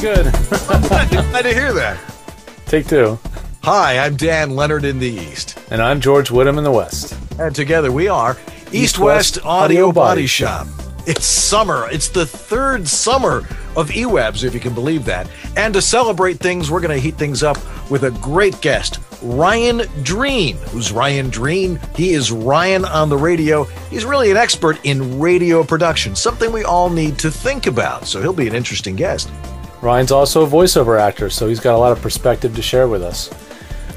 good. Glad to hear that. Take two. Hi, I'm Dan Leonard in the East. And I'm George Whittam in the West. And together we are East West West Audio, Audio Body Body Shop. It's summer. It's the third summer of EWABS, if you can believe that. And to celebrate things, we're going to heat things up with a great guest, Ryan Drean. Who's Ryan Drean? He is Ryan on the radio. He's really an expert in radio production, something we all need to think about. So he'll be an interesting guest. Ryan's also a voiceover actor, so he's got a lot of perspective to share with us.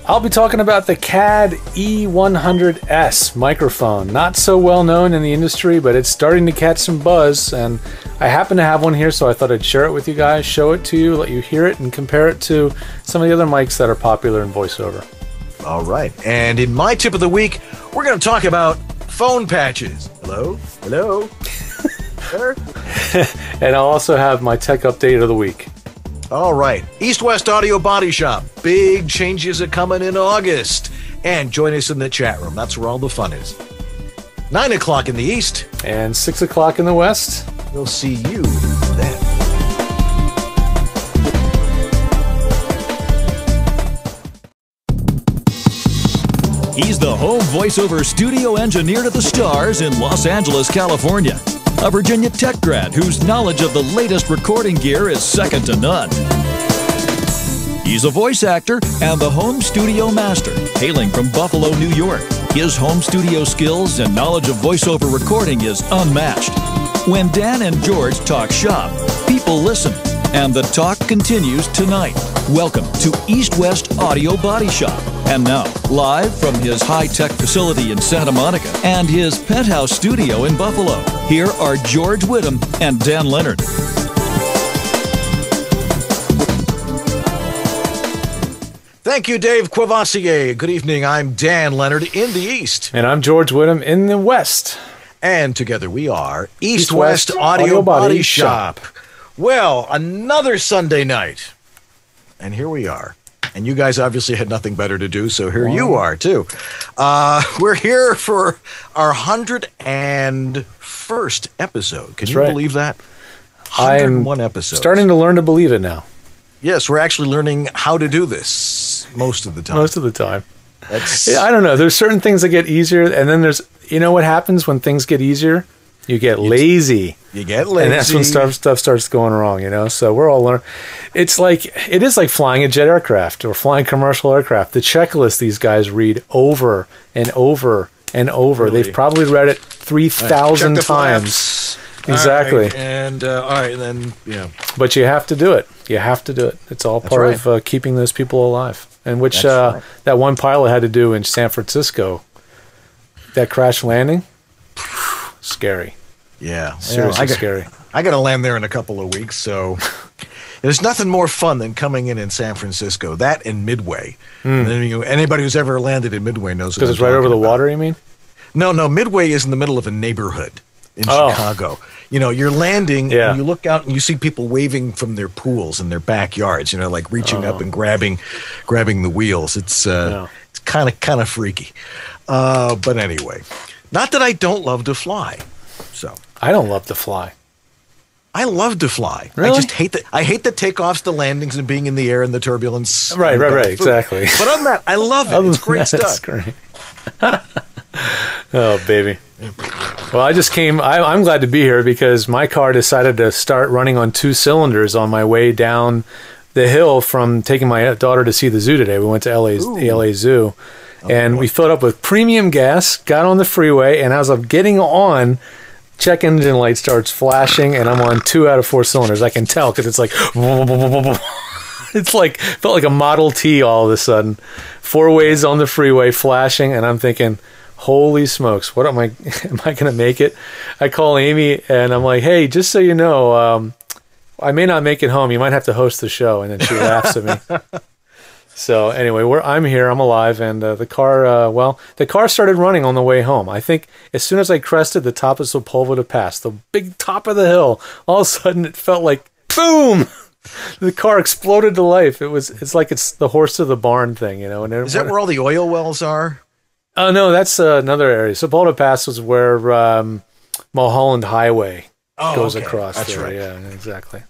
I'll be talking about the CAD E100S microphone. Not so well known in the industry, but it's starting to catch some buzz, and I happen to have one here, so I thought I'd share it with you guys, show it to you, let you hear it, and compare it to some of the other mics that are popular in voiceover. All right. And in my tip of the week, we're going to talk about phone patches. Hello? Hello? there? And I'll also have my tech update of the week. All right. East West Audio Body Shop. Big changes are coming in August. And join us in the chat room. That's where all the fun is. Nine o'clock in the East. And 6 o'clock in the West. We'll see you then. He's the home voiceover studio engineer to the stars in Los Angeles, California. A Virginia Tech grad whose knowledge of the latest recording gear is second to none. He's a voice actor and the home studio master, hailing from Buffalo, New York. His home studio skills and knowledge of voiceover recording is unmatched. When Dan and George talk shop, people listen, and the talk continues tonight. Welcome to East West Audio Body Shop. And now, live from his high tech facility in Santa Monica and his penthouse studio in Buffalo, here are George Whittam and Dan Leonard. Thank you, Dave Quavassier. Good evening. I'm Dan Leonard in the East. And I'm George Whittam in the West. And together we are East, East West, West Audio, Audio Body, Body Shop. Well, another Sunday night. And here we are. And you guys obviously had nothing better to do, so here you are too. Uh, we're here for our 101st episode. Can you right. believe that? I'm 101 episodes. Starting to learn to believe it now, Yes, we're actually learning how to do this most of the time. most of the time. That's, Yeah, I don't know. There's certain things that get easier, and then there's, you know what happens when things get easier? You get lazy. you get lazy. and that's when stuff stuff starts going wrong, you know. So we're all learning. It's like it is like flying a jet aircraft or flying commercial aircraft. The checklist these guys read over and over and over. Really? They've probably read it three thousand the times. Exactly. All right, and uh, all right, then yeah, But you have to do it. You have to do it. It's all part right. of uh, keeping those people alive. And which uh, right. that one pilot had to do in San Francisco. That crash landing, scary. yeah, Seriously I got, scary. I got to land there in a couple of weeks, so there's nothing more fun than coming in in San Francisco. That and Midway. And then, you, anybody who's ever landed in Midway knows Because it's right over the about. water. You mean? No, no, Midway is in the middle of a neighborhood in Oh. Chicago. You know, you're landing Yeah. and you look out and you see people waving from their pools in their backyards, you know, like reaching up and grabbing grabbing the wheels. It's uh Yeah. it's kind of kind of freaky. Uh but anyway, not that I don't love to fly. So, I don't love to fly. I love to fly. I just hate the I hate the takeoffs, the landings, and being in the air and the turbulence. Right, right, right, food. exactly. But other than that, I love it. It's great that, stuff. great. oh, baby. Well, I just came. I, I'm glad to be here because my car decided to start running on two cylinders on my way down the hill from taking my daughter to see the zoo today. We went to LA's, the LA Zoo, and we filled up with premium gas. Got on the freeway, and as I'm getting on, check engine light starts flashing, and I'm on two out of four cylinders. I can tell because it's like. it's like felt like a Model T all of a sudden. Four ways on the freeway flashing, and I'm thinking, holy smokes, what am I? Am I going to make it? I call Amy and I'm like, hey, just so you know, um, I may not make it home. You might have to host the show, and then she laughs at me. So anyway, we're, I'm here. I'm alive, and uh, the car. Uh, well, the car started running on the way home. I think as soon as I crested the top of Sepulveda Pass, the big top of the hill, all of a sudden it felt like boom. The car exploded to life. It was. It's like it's the horse of the barn thing, you know. And Is that where all the oil wells are? Oh no, that's uh, another area. Sepulveda Pass was where um, Mulholland Highway Oh, goes okay. across. That's there. right. Yeah, exactly.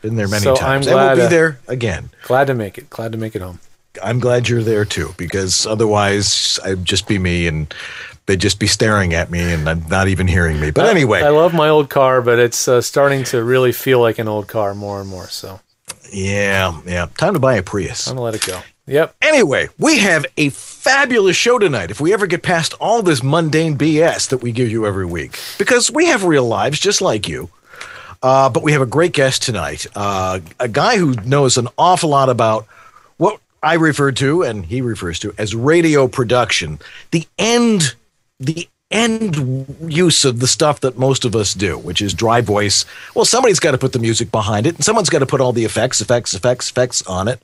Been there many So times. I'm and we'll be uh, there again. Glad to make it. Glad to make it home. I'm glad you're there too, because otherwise I'd just be me and they'd just be staring at me and I'm not even hearing me. But anyway, I love my old car, but it's uh, starting to really feel like an old car more and more. So yeah, yeah. Time to buy a Prius. I'm gonna let it go. Yep. Anyway, we have a fabulous show tonight if we ever get past all this mundane BS that we give you every week. Because we have real lives just like you. Uh, but we have a great guest tonight, uh, a guy who knows an awful lot about I refer to and he refers to as radio production, the end, the end use of the stuff that most of us do, which is dry voice. Well, somebody's got to put the music behind it, and someone's got to put all the effects, effects, effects, effects on it,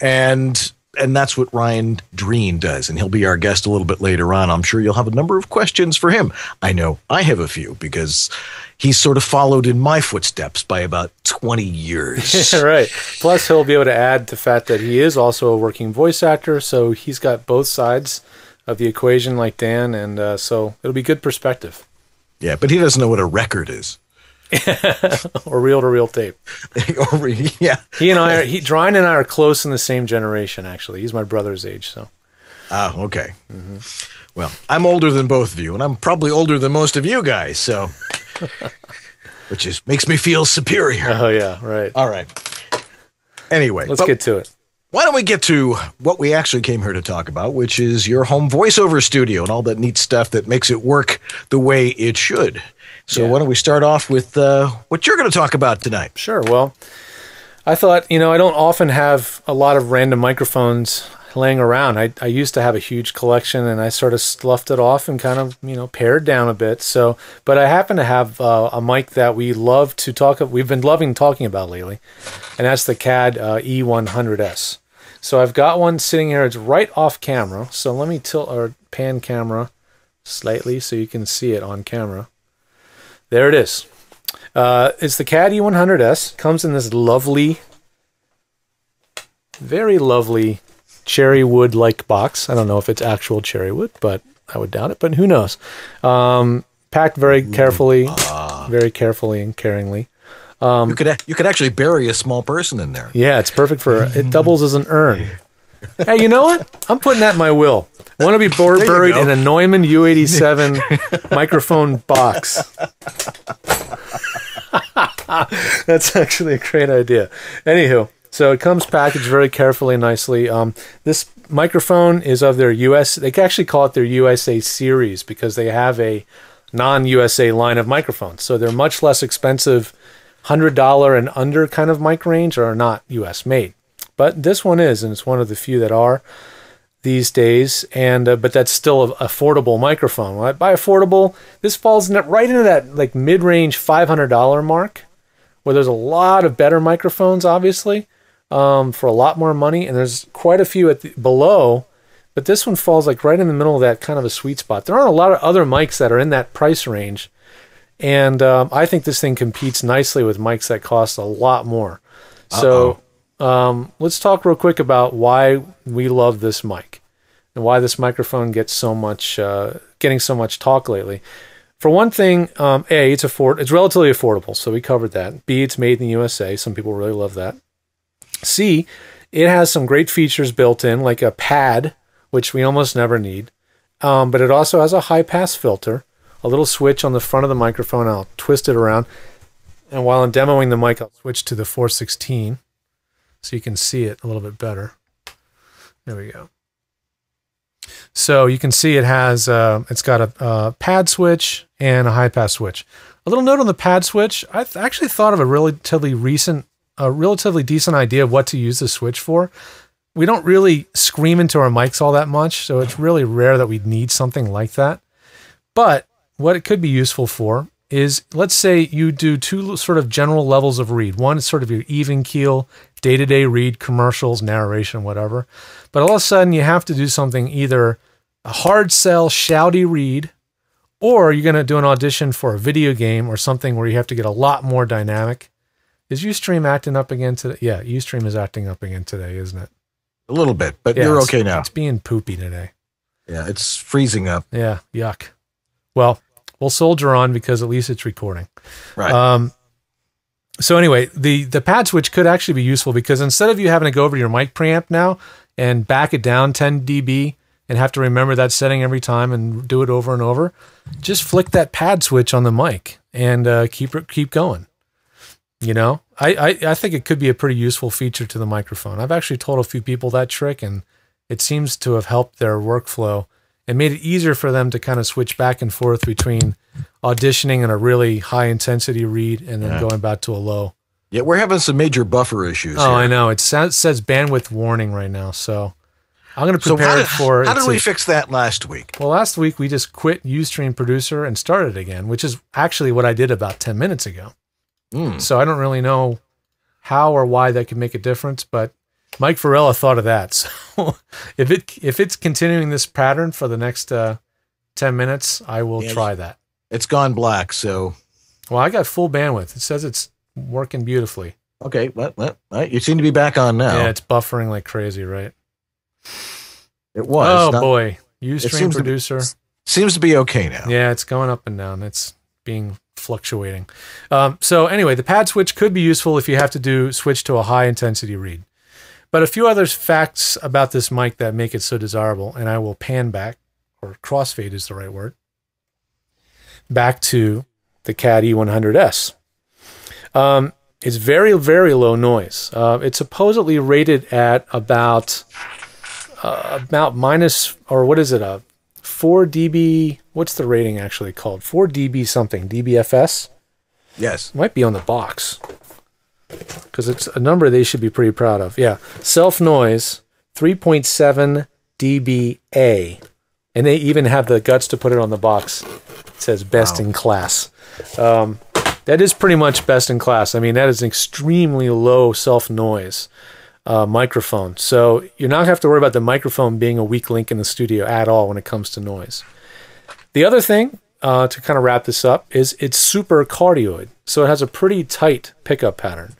and and that's what Ryan Drean does, and he'll be our guest a little bit later on. I'm sure you'll have a number of questions for him. I know I have a few because he's sort of followed in my footsteps by about 20 years. right. Plus, he'll be able to add the fact that he is also a working voice actor, so he's got both sides of the equation, like Dan, and uh, so it'll be good perspective yeah, but he doesn't know what a record is. Or reel to reel tape. Yeah. He and I, are, he, and I are close in the same generation. Actually, he's my brother's age. So Ah, okay. Well, I'm older than both of you, and I'm probably older than most of you guys, so which is makes me feel superior. oh yeah, right. All right. Anyway, Let's but get to it. why don't we get to what we actually came here to talk about, which is your home voiceover studio and all that neat stuff that makes it work the way it should. So Yeah. why don't we start off with uh, what you're going to talk about tonight? Sure. Well, I thought, you know, I don't often have a lot of random microphones laying around. I, I used to have a huge collection and I sort of sloughed it off and kind of, you know, pared down a bit. So, but I happen to have uh, a mic that we love to talk, we've been loving talking about lately, and that's the CAD uh, E100S. So I've got one sitting here. It's right off camera. So let me tilt or pan camera slightly so you can see it on camera. There it is. Uh, it's the CAD E100S. Comes in this lovely, very lovely cherry wood like box. I don't know if it's actual cherry wood, but I would doubt it. But who knows? Um, packed very carefully, very carefully and caringly. you could you could actually bury a small person in there. Yeah, it's perfect for it. Doubles as an urn. Hey, you know what? I'm putting that in my will. I want to be bur- buried in a Neumann U87 microphone box. That's actually a great idea. Anywho, so it comes packaged very carefully, and nicely. Um, this microphone is of their US. They actually call it their USA series because they have a non-USA line of microphones. So they're much less expensive, hundred dollar and under kind of mic range are not US made. But this one is, and it's one of the few that are these days. And uh, but that's still an affordable microphone. Right? By affordable, this falls in right into that like mid-range five hundred dollar mark, where there's a lot of better microphones, obviously, um, for a lot more money, and there's quite a few at the, below. But this one falls like right in the middle of that kind of a sweet spot. There aren't a lot of other mics that are in that price range, and um, I think this thing competes nicely with mics that cost a lot more. So um, let's talk real quick about why we love this mic and why this microphone gets so much, uh, getting so much talk lately. For one thing, um, a it's afford it's relatively affordable, so we covered that. B it's made in the USA. Some people really love that. C it has some great features built in, like a pad, which we almost never need. Um, but it also has a high pass filter, a little switch on the front of the microphone. I'll twist it around. And while I'm demoing the mic, I'll switch to the 416 so you can see it a little bit better. There we go. So you can see it has, uh, it's got a, a pad switch and a high pass switch. A little note on the pad switch. I actually thought of a relatively recent, a relatively decent idea of what to use the switch for. We don't really scream into our mics all that much, so it's really rare that we need something like that. But what it could be useful for is let's say you do two sort of general levels of read. One is sort of your even keel, day to day read, commercials, narration, whatever. But all of a sudden you have to do something either a hard sell, shouty read, or you're going to do an audition for a video game or something where you have to get a lot more dynamic. Is Ustream acting up again today? Yeah, Ustream is acting up again today, isn't it? A little bit, but Yeah, you're okay now. It's being poopy today. Yeah, it's freezing up. Yeah, yuck. Well, we'll soldier on because at least it's recording. Right. Um, So anyway, the the pad switch could actually be useful because instead of you having to go over to your mic preamp now and back it down 10 dB and have to remember that setting every time and do it over and over, just flick that pad switch on the mic and uh, keep keep going. You know, I, I I think it could be a pretty useful feature to the microphone. I've actually told a few people that trick, and it seems to have helped their workflow and made it easier for them to kind of switch back and forth between auditioning and a really high intensity read and then Yeah. going back to a low. Yeah, we're having some major buffer issues. Oh, here. I know. It sa- says bandwidth warning right now, so I'm going to So prepare how it for. how did we fix that last week? well, last week we just quit UStream Producer and started again, which is actually what I did about 10 minutes ago. Mm. So I don't really know how or why that could make a difference, but Mike Varela thought of that. So if it if it's continuing this pattern for the next uh, 10 minutes, I will Yes. try that. It's gone black. So Well, I got full bandwidth. It says it's working beautifully. okay, what, what, what? You seem to be back on now. Yeah, it's buffering like crazy, right? it was. oh Not- boy, UStream to be- Producer. seems to be okay now. Yeah, it's going up and down. It's being fluctuating. Um, so anyway, the pad switch could be useful if you have to do switch to a high intensity read. But a few other facts about this mic that make it so desirable, and I will pan back, or crossfade is the right word, back to the CAD E100S. Um, it's very, very low noise. Uh, it's supposedly rated at about uh, about minus, or what is it, a 4 dB. What's the rating actually called? 4 dB something. dBFS? Yes. Might be on the box. Because it's a number they should be pretty proud of. Yeah. Self noise, 3.7 dBA. And they even have the guts to put it on the box. It says best in class. Um, that is pretty much best in class. I mean, that is an extremely low self noise uh, microphone. So you're not going to have to worry about the microphone being a weak link in the studio at all when it comes to noise. The other thing uh, to kind of wrap this up is it's super cardioid. So it has a pretty tight pickup pattern.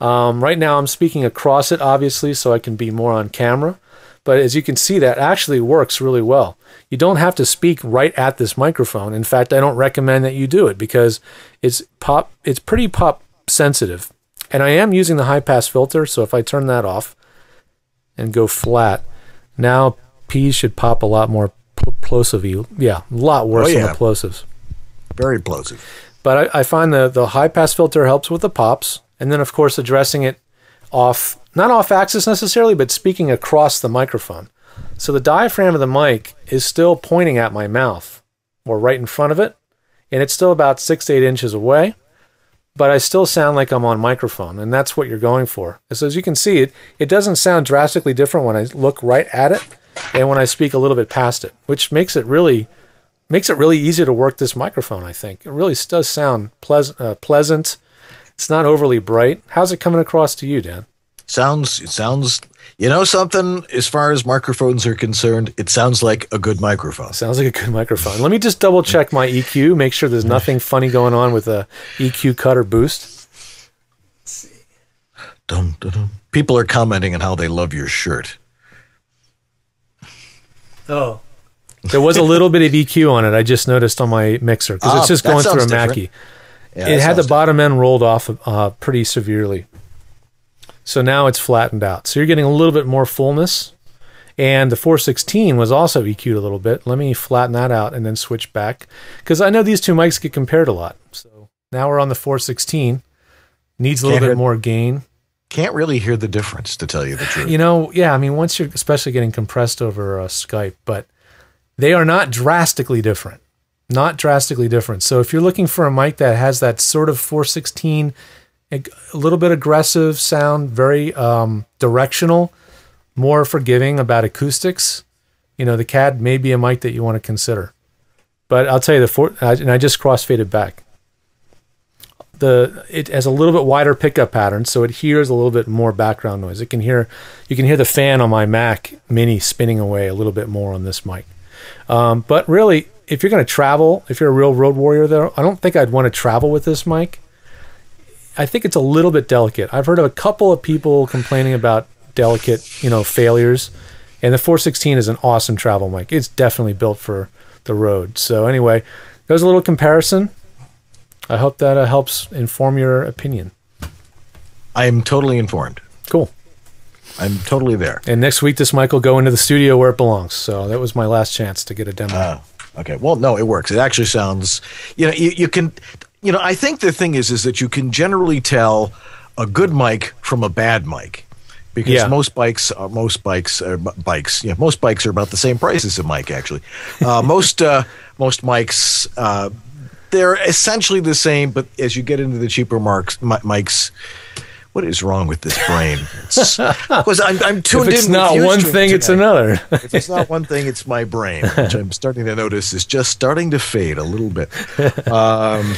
Um, right now I'm speaking across it, obviously, so I can be more on camera. But as you can see, that actually works really well. You don't have to speak right at this microphone. In fact, I don't recommend that you do it because it's pop. It's pretty pop sensitive. And I am using the high pass filter, so if I turn that off and go flat, now P should pop a lot more pl- plosive. Yeah, a lot worse Oh, than yeah. the plosives. Very plosive. But I, I find the the high pass filter helps with the pops, and then of course addressing it off not off axis necessarily, but speaking across the microphone. So the diaphragm of the mic is still pointing at my mouth or right in front of it, and it's still about six to eight inches away. But I still sound like I'm on microphone, and that's what you're going for. So as you can see, it it doesn't sound drastically different when I look right at it and when I speak a little bit past it, which makes it really makes it really easy to work this microphone. I think it really does sound pleasant. Uh, pleasant. It's not overly bright. How's it coming across to you, Dan? Sounds it sounds you know something as far as microphones are concerned, it sounds like a good microphone. Sounds like a good microphone. Let me just double check my EQ. Make sure there's nothing funny going on with a EQ cut or boost. Dum, dum, dum. People are commenting on how they love your shirt. Oh. There was a little bit of EQ on it. I just noticed on my mixer because Ah, it's just going through a different. Mackie. Yeah, it had the bottom end rolled off uh, pretty severely. So now it's flattened out. So you're getting a little bit more fullness. And the 416 was also EQ'd a little bit. Let me flatten that out and then switch back. Because I know these two mics get compared a lot. So now we're on the 416. Needs a little Can't bit hear- more gain. Can't really hear the difference, to tell you the truth. You know, yeah, I mean, once you're especially getting compressed over uh, Skype, but they are not drastically different. Not drastically different. So if you're looking for a mic that has that sort of 416, a little bit aggressive sound, very um, directional, more forgiving about acoustics, you know, the CAD may be a mic that you want to consider. But I'll tell you the four, and I just crossfaded back. The it has a little bit wider pickup pattern, so it hears a little bit more background noise. It can hear, you can hear the fan on my Mac Mini spinning away a little bit more on this mic. Um, but really, if you're going to travel, if you're a real road warrior, though, I don't think I'd want to travel with this mic. I think it's a little bit delicate. I've heard of a couple of people complaining about delicate, you know, failures, and the 416 is an awesome travel mic. It's definitely built for the road. So anyway, there's a little comparison. I hope that uh, helps inform your opinion. I'm totally informed. Cool. I'm totally there. And next week, this mic will go into the studio where it belongs. So that was my last chance to get a demo. Uh, okay. Well, no, it works. It actually sounds. You know, you, you can. You know, I think the thing is, is that you can generally tell a good mic from a bad mic because Yeah. most bikes, uh, most bikes, b- bikes, yeah, most bikes are about the same price as a mic. Actually, uh, most uh, most mics. Uh, they're essentially the same, but as you get into the cheaper marks, mi- mics, what is wrong with this brain? Because I'm, I'm, tuned if it's in. Not one thing, it's another. if it's not one thing, it's my brain, which I'm starting to notice is just starting to fade a little bit. Um,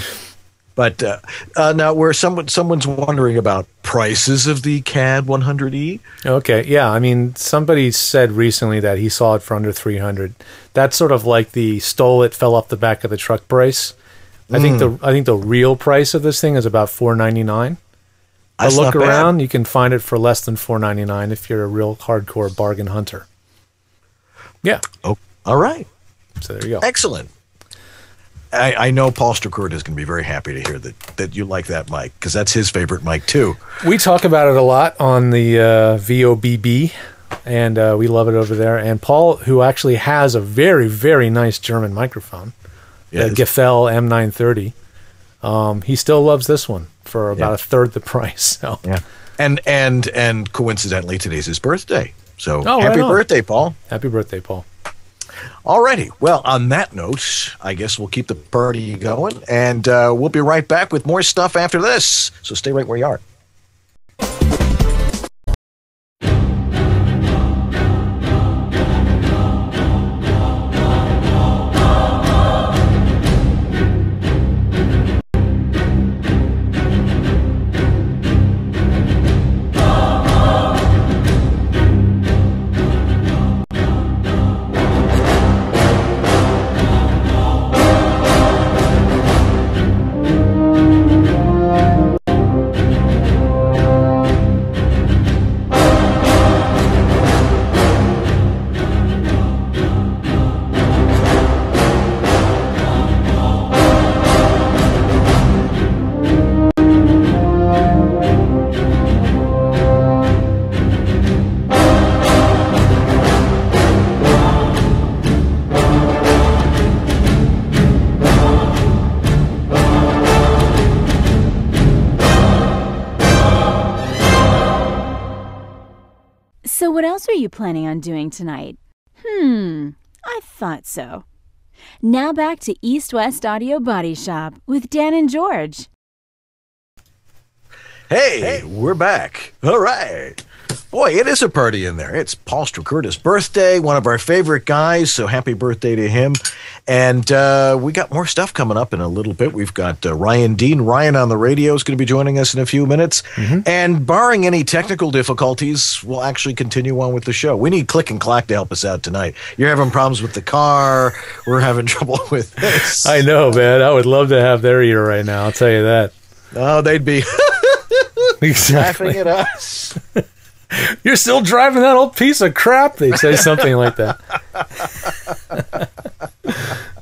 but uh, uh, now, where someone someone's wondering about prices of the CAD 100e. Okay, yeah, I mean, somebody said recently that he saw it for under 300. That's sort of like the stole it fell off the back of the truck price. I mm. think hmm. the I think the real price of this thing is about 499. That's look around. You can find it for less than four ninety nine if you're a real hardcore bargain hunter. Yeah. Oh, all right. So there you go. Excellent. I, I know Paul Strikwerda is going to be very happy to hear that that you like that mic because that's his favorite mic too. We talk about it a lot on the uh, VOBB, and uh, we love it over there. And Paul, who actually has a very very nice German microphone, uh, yes. the Gefell M930, he still loves this one for about Yeah. a third the price. So. Yeah, and and and coincidentally, today's his birthday. So Oh, happy right birthday, Paul. Happy birthday, Paul. Alrighty. Well, on that note, I guess we'll keep the party going, and uh, we'll be right back with more stuff after this. So stay right where you are. Planning on doing tonight? Hmm, I thought so. Now back to East West Audio Body Shop with Dan and George. Hey, hey. we're back. All right. Boy, it is a party in there. It's Paul Strikwerda's birthday, one of our favorite guys. So happy birthday to him. And uh, we got more stuff coming up in a little bit. We've got uh, Ryan Drean. Ryan on the radio is going to be joining us in a few minutes. And barring any technical difficulties, we'll actually continue on with the show. We need Click and Clack to help us out tonight. You're having problems with the car. We're having trouble with this. I know, man. I would love to have their ear right now. I'll tell you that. Oh, they'd be exactly. laughing at us. You're still driving that old piece of crap. They'd say something like that.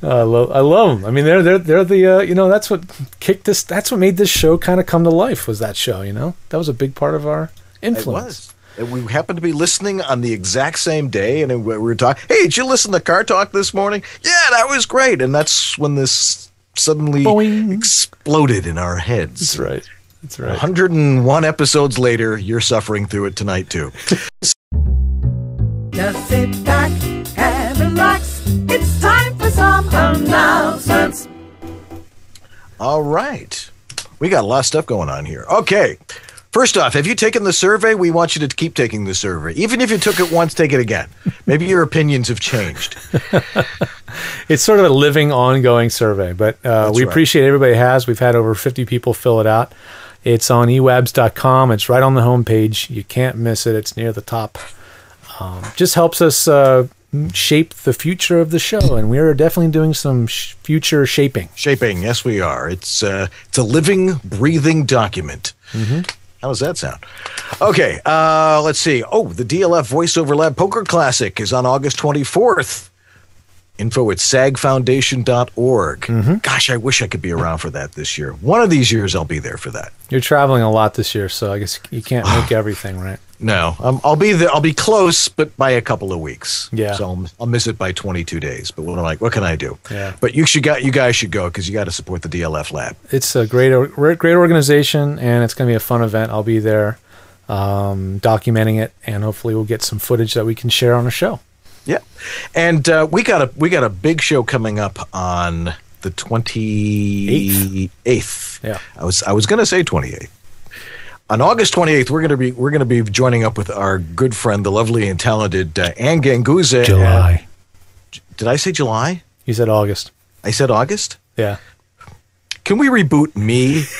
I love, I love them. I mean, they're they're they're the uh, you know that's what kicked this. That's what made this show kind of come to life. Was that show? You know, that was a big part of our It influence. was. And we happened to be listening on the exact same day, and we were talking. Hey, did you listen to Car Talk this morning? Yeah, that was great. And that's when this suddenly Boing. exploded in our heads. That's right. That's right. 101 episodes later, you're suffering through it tonight too. Just sit back and relax. It's time for some announcements. All right, we got a lot of stuff going on here. Okay. First off, have you taken the survey? We want you to keep taking the survey. Even if you took it once, take it again. Maybe your opinions have changed. It's sort of a living, ongoing survey, but uh, we right. appreciate everybody has. We've had over 50 people fill it out. It's on ewabs.com. It's right on the homepage. You can't miss it. It's near the top. Um, just helps us uh, shape the future of the show, and we are definitely doing some sh- future shaping. Shaping, yes, we are. It's uh, it's a living, breathing document. How does that sound? Okay, uh, let's see. Oh, the DLF Voiceover Lab Poker Classic is on August 24th. Info at sagfoundation.org. Mm-hmm. Gosh, I wish I could be around for that this year. One of these years, I'll be there for that. You're traveling a lot this year, so I guess you can't make everything, right? No, um, I'll be there. I'll be close, but by a couple of weeks. Yeah. So I'll, I'll miss it by 22 days. But what am I? What can I do? Yeah. But you should got you guys should go because you got to support the DLF lab. It's a great, great organization, and it's going to be a fun event. I'll be there, um, documenting it, and hopefully we'll get some footage that we can share on a show. Yeah, and uh, we got a we got a big show coming up on the 28th. Yeah. I was I was going to say 28th. On August 28th, we're going to be we're going to be joining up with our good friend, the lovely and talented uh, Anne Ganguzza. July. did I say July? You said August. I said August. Yeah. Can we reboot me?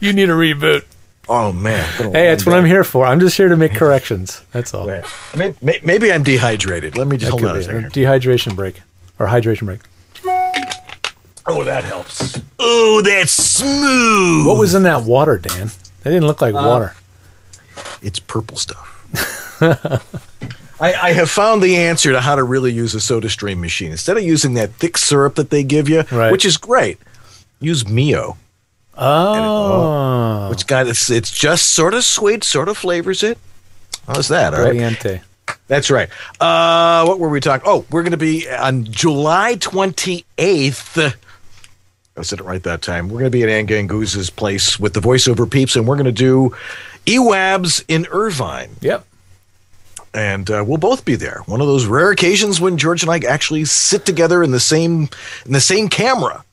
You need a reboot. Oh man! it's been a Hey, that's what. I'm here for. I'm just here to make corrections. That's all. Wait, may- may- Maybe I'm dehydrated. Let me just That hold on a second. dehydration break or hydration break. Oh, that helps. Oh, that's smooth. What was in that water, Dan? That didn't look like uh, water. It's purple stuff. I, I have found the answer to how to really use a soda stream machine. Instead of using that thick syrup that they give you, Right. which is great, use Mio. Oh, Which got it's it's just sort of sweet, sort of flavors it. How's that? All right. That's right. Uh, what were we talking? Oh, we're going to be on July 28th. I said it right that time. We're going to be at Anne Ganguzza's place with the voiceover peeps, and we're going to do EWABs in Irvine. Yep. And uh, we'll both be there. One of those rare occasions when George and I actually sit together in the same in the same camera.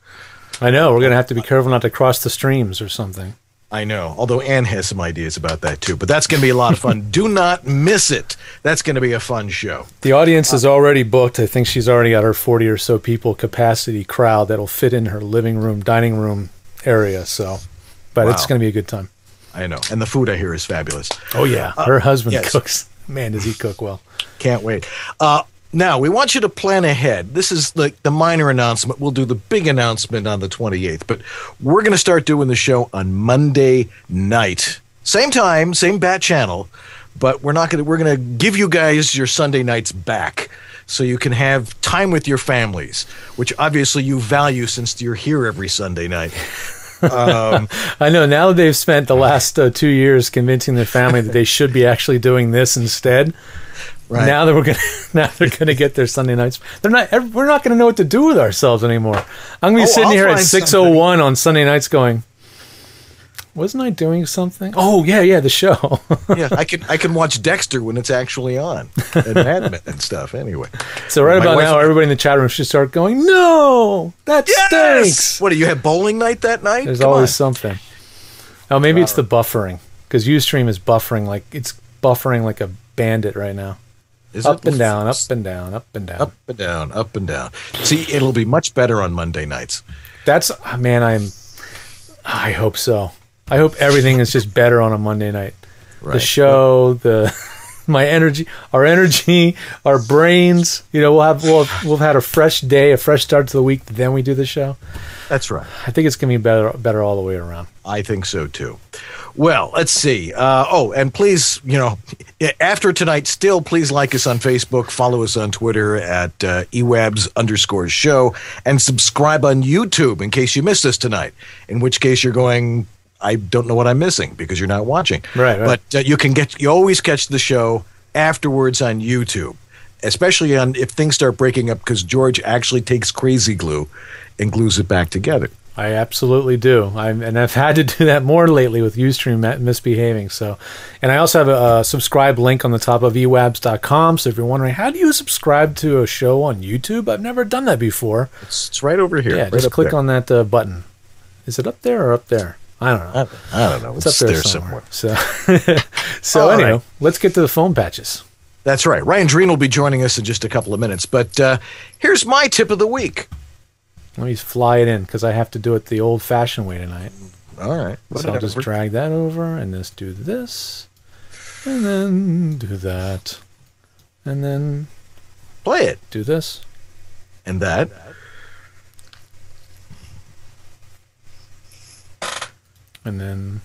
I know. We're gonna have to be careful not to cross the streams or something. I know. Although Anne has some ideas about that too. But that's going to be a lot of fun. Do not miss it. That's going to be a fun show. The audience is already booked. I think she's already got her 40 or so people capacity crowd that'll fit in her living room, dining room area. So, but it's going to be a good time. I know. And the food I hear is fabulous. Oh, yeah. her husband yes. cooks. Man, does he cook well. Can't wait. Uh, now we want you to plan ahead. This is like the minor announcement. We'll do the big announcement on the 28th, but we're going to start doing the show on Monday night, same time, same bat channel. But we're not going to. We're going to give you guys your Sunday nights back, so you can have time with your families, which obviously you value since you're here every Sunday night. I know now they've spent the last uh, two years convincing their family that they should be actually doing this instead. Right. Now that we're gonna, now they're gonna get their Sunday nights. They're not. We're not gonna know what to do with ourselves anymore. I'm gonna be Oh, sitting I'll here at six oh one on Sunday nights, going, "Wasn't I doing something? Oh yeah, yeah, the show." yeah, I can I can watch Dexter when it's actually on and Mad Men and stuff. Anyway, so right about now, everybody in the chat room should start going, "No, that stinks." What do you have bowling night that night? There's Come always on. something. Oh, maybe it's the buffering because UStream is buffering like it's buffering like a bandit right now. Is up and down, up and down, up and down. up and down, up and down. See, it'll be much better on Monday nights. That's ah, man. I'm. I hope so. I hope everything is just better on a Monday night. The show, the my energy, our energy, our brains. You know, we'll have we'll have, we'll have had a fresh day, a fresh start to the week. Then we do the show. That's right. I think it's gonna be better better all the way around. I think so too. Well, let's see. Uh, oh, and please, you know, after tonight, still please like us on Facebook, follow us on Twitter at uh, ewabs underscore show, and subscribe on YouTube in case you missed us tonight. In which case you're going, I don't know what I'm missing because you're not watching. Right, right. But uh, you can get, you always catch the show afterwards on YouTube, especially on if things start breaking up because George actually takes crazy glue and glues it back together. I absolutely do. I'm, and I've had to do that more lately with Ustream misbehaving. So, and I also have a, a subscribe link on the top of ewabs.com. So if you're wondering how do you subscribe to a show on YouTube, I've never done that before. It's, it's right over here. Yeah, right just click there. on that uh, button. Is it up there or up there? I don't know. I, I don't know. It's up there, somewhere. So, so All anyway, right. let's get to the phone patches. That's right. Ryan Drean will be joining us in just a couple of minutes. But uh, here's my tip of the week. Let me fly it in because I have to do it the old-fashioned way tonight. All right. So I'll just drag that over and just do this, and then do that, and then play it. do this. And that. And then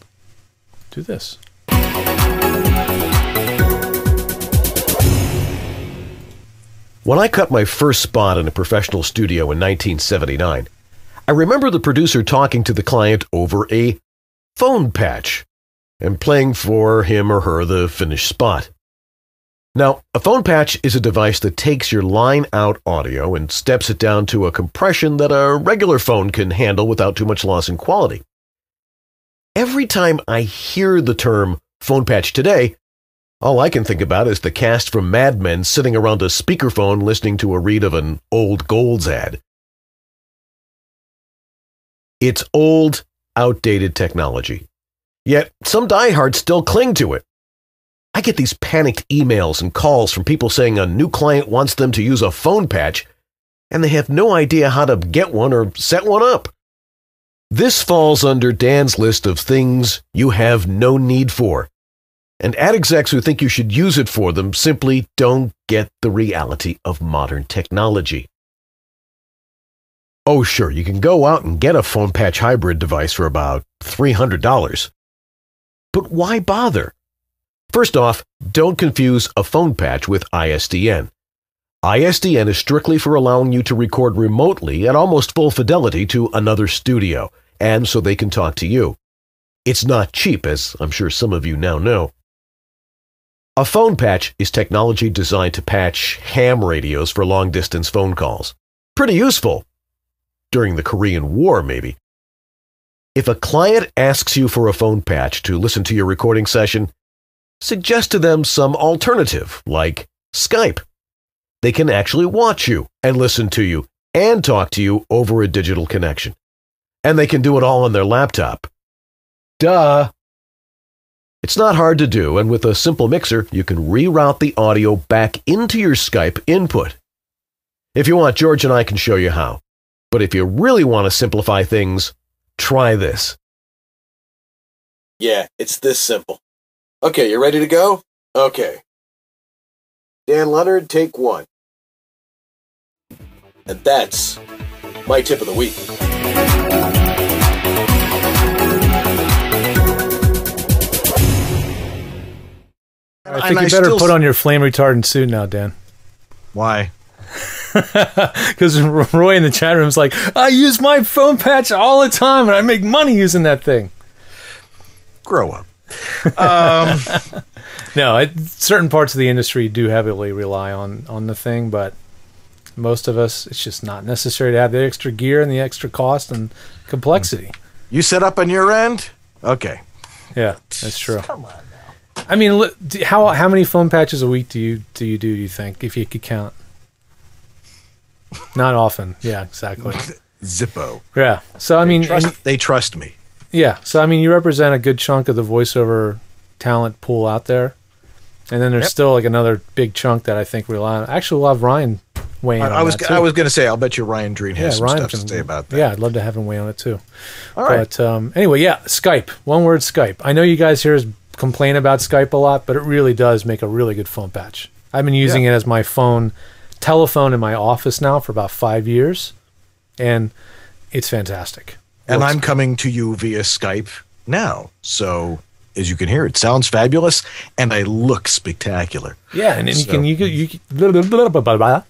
do this. When I cut my first spot in a professional studio in 1979, I remember the producer talking to the client over a phone patch and playing for him or her the finished spot. Now, a phone patch is a device that takes your line out audio and steps it down to a compression that a regular phone can handle without too much loss in quality. Every time I hear the term phone patch today, all I can think about is the cast from Mad Men sitting around a speakerphone listening to a read of an old Golds ad. It's old, outdated technology. Yet some diehards still cling to it. I get these panicked emails and calls from people saying a new client wants them to use a phone patch, and they have no idea how to get one or set one up. This falls under Dan's list of things you have no need for. And ad execs who think you should use it for them simply don't get the reality of modern technology. Oh, sure, you can go out and get a phone patch hybrid device for about $300. But why bother? First off, don't confuse a phone patch with ISDN. ISDN is strictly for allowing you to record remotely at almost full fidelity to another studio, and so they can talk to you. It's not cheap, as I'm sure some of you now know. A phone patch is technology designed to patch ham radios for long distance phone calls. Pretty useful. During the Korean War, maybe. If a client asks you for a phone patch to listen to your recording session, suggest to them some alternative, like Skype. They can actually watch you and listen to you and talk to you over a digital connection. And they can do it all on their laptop. Duh! It's not hard to do, and with a simple mixer, you can reroute the audio back into your Skype input. If you want, George and I can show you how. But if you really want to simplify things, try this. Yeah, it's this simple. Okay, you ready to go? Okay. Dan Leonard, take one. And that's my tip of the week. I think And you I better put on your flame retardant suit now, Dan. Why? Because Roy in the chat room is like, I use my phone patch all the time and I make money using that thing. Grow up. Um, No, it, certain parts of the industry do heavily rely on on the thing, but most of us, it's just not necessary to have the extra gear and the extra cost and complexity. you set up on your end? Okay. Yeah, that's true. Come on now. I mean, how how many phone patches a week do you do you do? You think if you could count? Not often. Yeah, exactly. Zippo. Yeah. So I mean, Trust, they trust me. yeah. So I mean, you represent a good chunk of the voiceover talent pool out there, and then there's Yep. still like another big chunk that I think rely on. Actually, we'll have Ryan weigh in. I, I was. I was going to say I'll bet you Ryan Drean yeah, has some Ryan stuff can to say about that. Yeah, I'd love to have him weigh on it too. All right. But um, anyway, yeah, Skype. One word, Skype. I know you guys here complain about Skype a lot, but it really does make a really good phone patch. I've been using Yeah. it as my phone telephone in my office now for about five years, and it's fantastic. and Works I'm coming to you via Skype now. So as you can hear, it sounds fabulous, and I look spectacular. Yeah, and then you can you can you can, blah, blah, blah.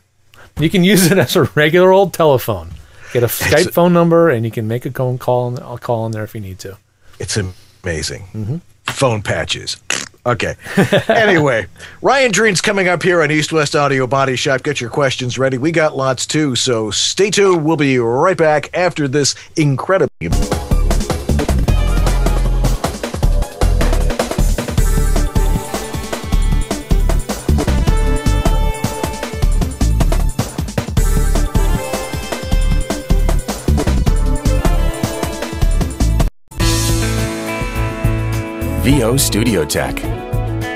You can use it as a regular old telephone. Get a Skype phone number, and you can make a phone call. On, I'll call in there if you need to. It's amazing. Mm-hmm. Phone patches. Okay. anyway, Ryan Drean's coming up here on East West Audio Body Shop. Get your questions ready. We got lots too, so stay tuned. We'll be right back after this incredible. VO Studio Tech.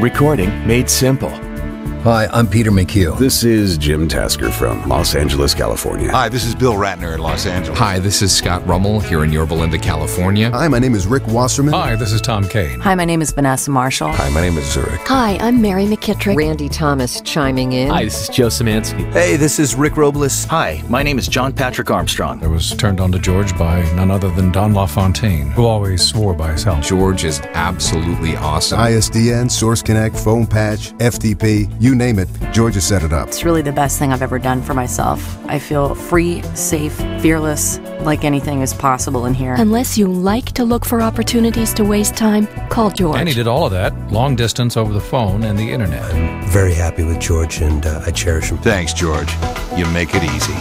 Recording made simple. Hi, I'm Peter McHugh. This is Jim Tasker from Los Angeles, California. Hi, this is Bill Ratner in Los Angeles. Hi, this is Scott Rummel here in Yorba Linda, California. Hi, my name is Rick Wasserman. Hi, this is Tom Kane. Hi, my name is Vanessa Marshall. Hi, my name is Zurich. Hi, I'm Mary McKittrick. Randy Thomas chiming in. Hi, this is Joe Samansky. Hey, this is Rick Robles. Hi, my name is John Patrick Armstrong. I was turned on to George by none other than Don LaFontaine, who always swore by his health. George is absolutely awesome. ISDN, Source Connect, Phone Patch, FTP, You name it, Georgia set it up. It's really the best thing I've ever done for myself. I feel free, safe, fearless, like anything is possible in here. Unless you like to look for opportunities to waste time, call George. And he did all of that long distance over the phone and the internet. I'm very happy with George and uh, I cherish him. Thanks, George. You make it easy.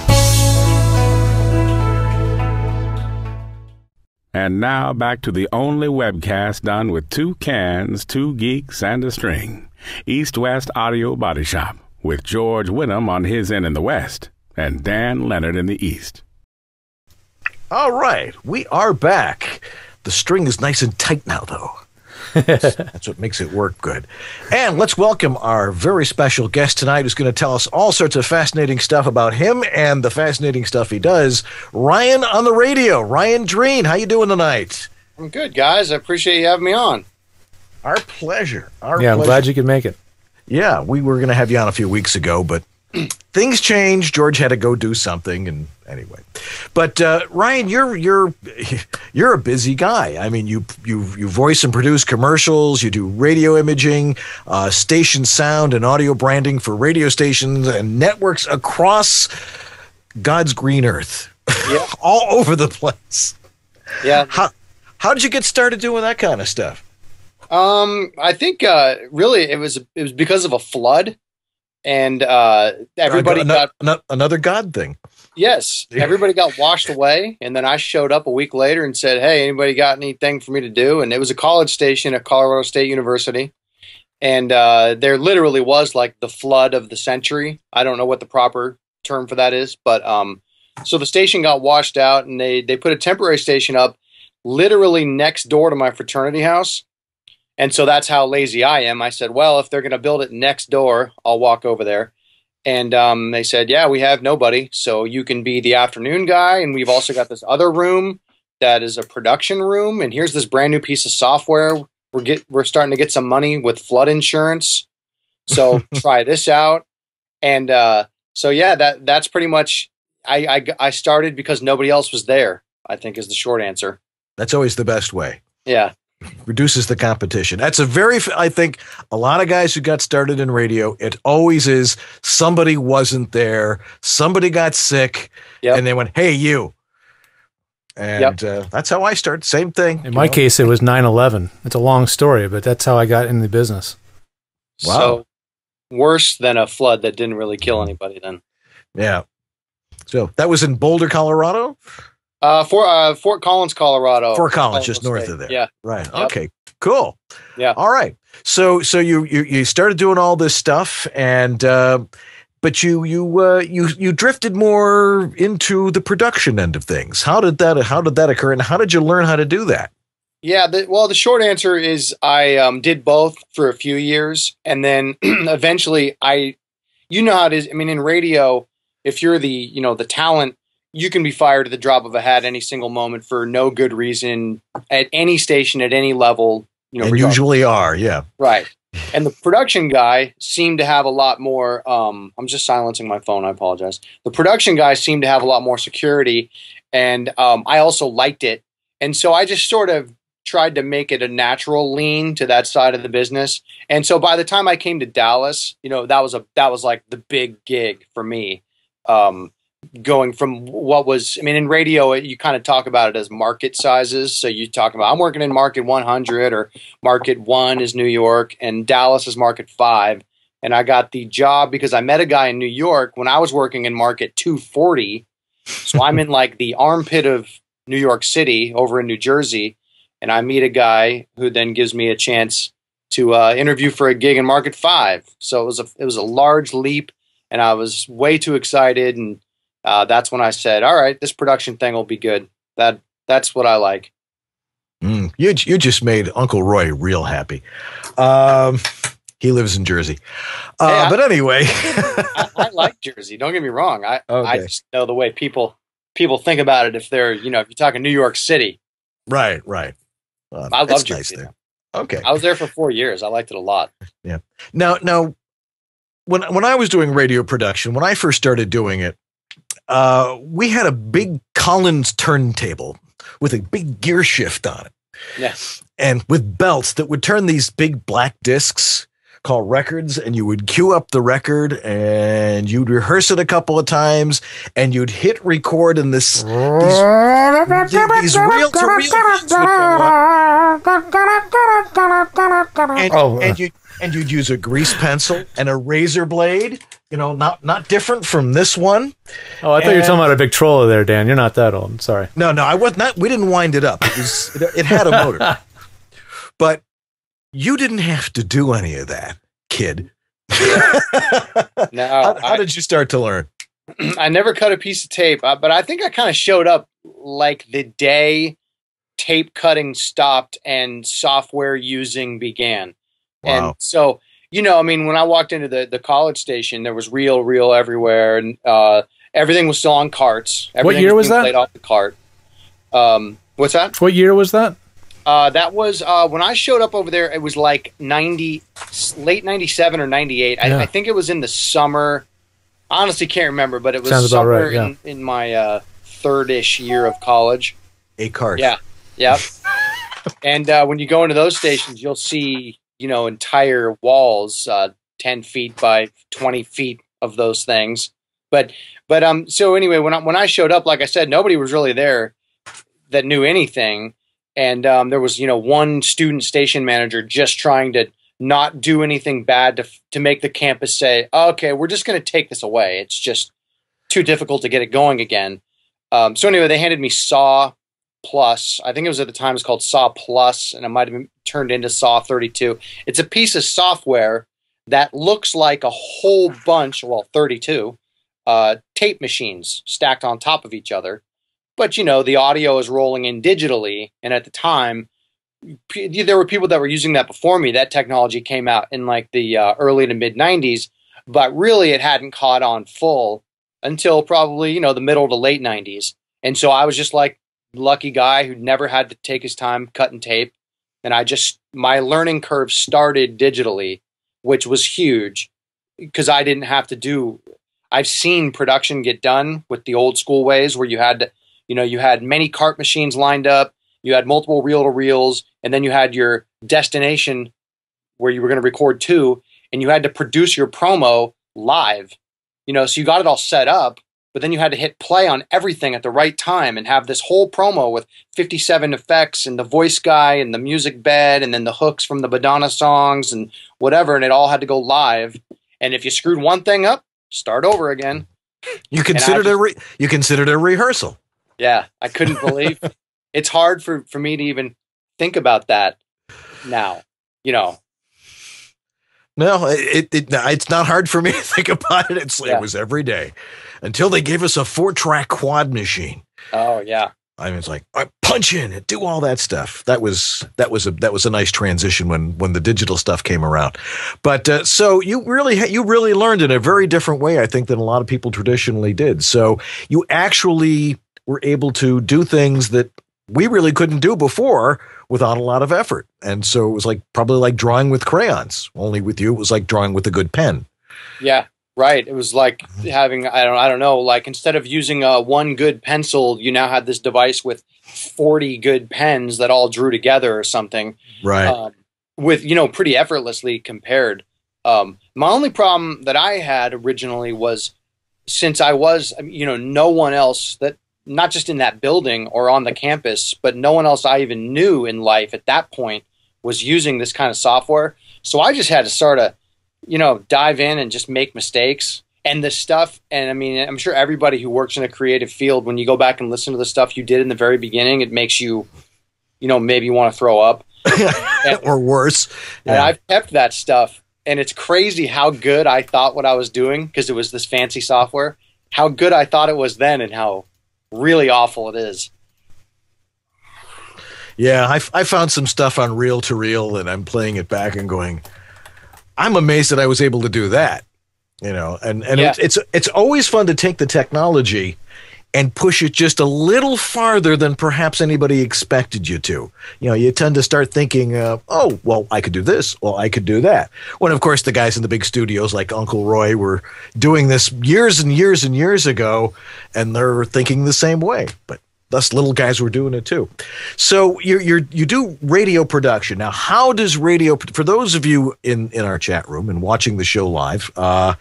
And now back to the only webcast done with two cans, two geeks, and a string. East West Audio Body Shop with George Whittam on his end in the West and Dan Lenard in the East. All right, we are back. The string is nice and tight now, though. That's what makes it work good. And let's welcome our very special guest tonight who's going to tell us all sorts of fascinating stuff about him and the fascinating stuff he does. Ryan on the radio. Ryan Drean, how you doing tonight? I'm good, guys. I appreciate you having me on. Our pleasure. Our yeah, I'm glad you could make it. Yeah, we were going to have you on a few weeks ago, but things changed. George had to go do something, and anyway. But uh, Ryan, you're you're you're a busy guy. I mean, you you you voice and produce commercials. You do radio imaging, uh, station sound, and audio branding for radio stations and networks across God's green earth, yeah. all over the place. Yeah. How how did you get started doing that kind of stuff? Um, I think uh, really it was it was because of a flood, and uh, everybody another, got another God thing. Yes, everybody got washed away, and then I showed up a week later and said, "Hey, anybody got anything for me to do?" And it was a college station at Colorado State University, and uh, there literally was like the flood of the century. I don't know what the proper term for that is, but um, so the station got washed out, and they they put a temporary station up, literally next door to my fraternity house. And so that's how lazy I am. I said, well, if they're going to build it next door, I'll walk over there. And um, they said, yeah, we have nobody. So you can be the afternoon guy. And we've also got this other room that is a production room. And here's this brand new piece of software. We're get we're starting to get some money with flood insurance. So try this out. And uh, so yeah, that that's pretty much I, I I started because nobody else was there. I think is the short answer. That's always the best way. Yeah reduces the competition. That's a very, I think, a lot of guys who got started in radio, it always is somebody wasn't there, somebody got sick, yep. and they went, hey, you. And yep. uh, that's how I started. Same thing. In my know? case, it was 9 11. It's a long story, but that's how I got in the business. Wow. So worse than a flood that didn't really kill anybody then. Yeah. So that was in Boulder, Colorado? Uh, for uh, Fort Collins, Colorado. Fort Collins, just north State. of there. Yeah. Right. Yep. Okay. Cool. Yeah. All right. So so you you you started doing all this stuff, and uh, but you you uh, you you drifted more into the production end of things. How did that How did that occur, and how did you learn how to do that? Yeah. The, well, the short answer is I um, did both for a few years, and then eventually I, you know how it is. I mean, in radio, if you're the you know the talent you can be fired at the drop of a hat any single moment for no good reason at any station at any level. You know, and usually are, yeah. Right. And the production guy seemed to have a lot more. Um, I'm just silencing my phone. I apologize. The production guy seemed to have a lot more security, and um, I also liked it. And so I just sort of tried to make it a natural lean to that side of the business. And so by the time I came to Dallas, you know, that was a that was like the big gig for me. Um, going from what was i mean in radio you kind of talk about it as market sizes. So you talk about i'm working in market 100 or market 1 is new york and dallas is market 5 and i got the job because i met a guy in new york when i was working in market 240 so i'm in like the armpit of new york city over in new jersey. And i meet a guy who then gives me a chance to uh, interview for a gig in market 5 so it was a it was a large leap and i was way too excited and uh, that's when I said, "All right, this production thing will be good." That that's what I like. Mm, you you just made Uncle Roy real happy. Um, he lives in Jersey, uh, hey, I, but anyway, I, I, like Jersey. Don't get me wrong. I okay. I just know the way people people think about it. If they're you know if you're talking New York City, right, right. Uh, I love Jersey. Nice okay, I was there for four years. I liked it a lot. Yeah. Now now when when I was doing radio production, when I first started doing it, uh, we had a big Collins turntable with a big gear shift on it. Yes. And with belts that would turn these big black discs called records, and you would cue up the record, and you'd rehearse it a couple of times, and you'd hit record in this these, these reel to reel and, Oh, uh. and you and you'd use a grease pencil and a razor blade. You know, not not different from this one. Oh, I thought you were talking about a Victrola there, Dan. You're not that old. Sorry. No, no, I was not. We didn't wind it up. It was. It, it had a motor, but you didn't have to do any of that, kid. No, How, how I, did you start to learn? I never cut a piece of tape, uh, but I think I kind of showed up like the day tape cutting stopped and software using began. And Wow. so, you know, I mean, when I walked into the, the college station, there was real, real everywhere, and uh, everything was still on carts. Everything year was being that? Played off the cart. Um, what's that? What year was that? Uh, that was uh, when I showed up over there. It was like ninety, late ninety seven or ninety eight. Yeah. I, I think it was in the summer. I honestly can't remember, but it was Sounds about somewhere right, yeah. in, in my uh, third-ish year of college. A cart. Yeah, yep. and uh, when you go into those stations, you'll see you know entire walls, uh, ten feet by twenty feet of those things. But but um, so anyway, when I, when I showed up, like I said, nobody was really there that knew anything, and um, there was you know one student station manager just trying to not do anything bad to to make the campus say, okay, we're just going to take this away. It's just too difficult to get it going again. Um, so anyway, they handed me Saw Plus. I think it was at the time it was called Saw Plus, and it might have been turned into Saw 32. It's a piece of software that looks like a whole bunch, well, 32 uh, tape machines stacked on top of each other. But you know, the audio is rolling in digitally, and at the time, p- there were people that were using that before me. That technology came out in like the uh, early to mid 90s, but really it hadn't caught on full until probably you know the middle to late 90s. And so I was just like lucky guy who never had to take his time cutting tape, and I just my learning curve started digitally, which was huge because I didn't have to do. I've seen production get done with the old school ways where you had to, you know, you had many cart machines lined up, you had multiple reel to reels, and then you had your destination where you were going to record to, and you had to produce your promo live. You know, so you got it all set up, but then you had to hit play on everything at the right time and have this whole promo with 57 effects and the voice guy and the music bed and then the hooks from the Madonna songs and whatever, and it all had to go live. And if you screwed one thing up, start over again. You considered a re- you considered a rehearsal. Yeah, I couldn't believe it's hard for, for me to even think about that now. You know, No, it, it it's not hard for me to think about it. It's Yeah. it was every day until they gave us a four track quad machine. oh yeah. I mean, it's like I punch in and do all that stuff. That was that was a that was a nice transition when when the digital stuff came around. But uh, so you really ha- you really learned in a very different way, I think, than a lot of people traditionally did. So you actually were able to do things that we really couldn't do before without a lot of effort. And so it was like probably like drawing with crayons. Only with you, it was like drawing with a good pen. Yeah, right. It was like having I don't I don't know, like instead of using uh, one good pencil, you now had this device with 40 good pens that all drew together or something. Right. Um, with you know pretty effortlessly compared. Um, my only problem that I had originally was since I was you know no one else that not just in that building or on the campus, but no one else I even knew in life at that point was using this kind of software. So I just had to sort of you know dive in and just make mistakes. And the stuff and i mean i'm sure everybody who works in a creative field when you go back and listen to the stuff you did in the very beginning it makes you you know maybe you want to throw up. Or worse. and i've kept that stuff. And it's crazy how good i thought what i was doing because it was this fancy software how good i thought it was then and how really awful it is. Yeah, I, I found some stuff on reel to reel, and I'm playing it back and going, I'm amazed that I was able to do that. You know, and and Yeah. it's, it's it's always fun to take the technology and push it just a little farther than perhaps anybody expected you to. You know, you tend to start thinking, uh, oh, well, I could do this, well, I could do that. When of course the guys in the big studios like Uncle Roy were doing this years and years and years ago, and they're thinking the same way. But us little guys were doing it too. So you you you do radio production now. How does radio for those of you in in our chat room and watching the show live? Uh,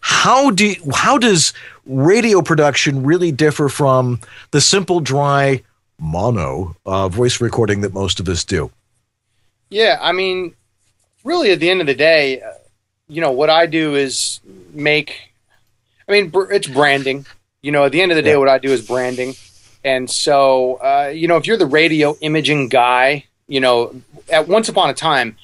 how do how does radio production really differ from the simple dry mono uh, voice recording that most of us do? Yeah, I mean, really, at the end of the day, uh, you know, what I do is make. I mean, it's branding. You know, at the end of the day, what I do is branding. And so, uh, you know, if you're the radio imaging guy, you know, at once upon a time,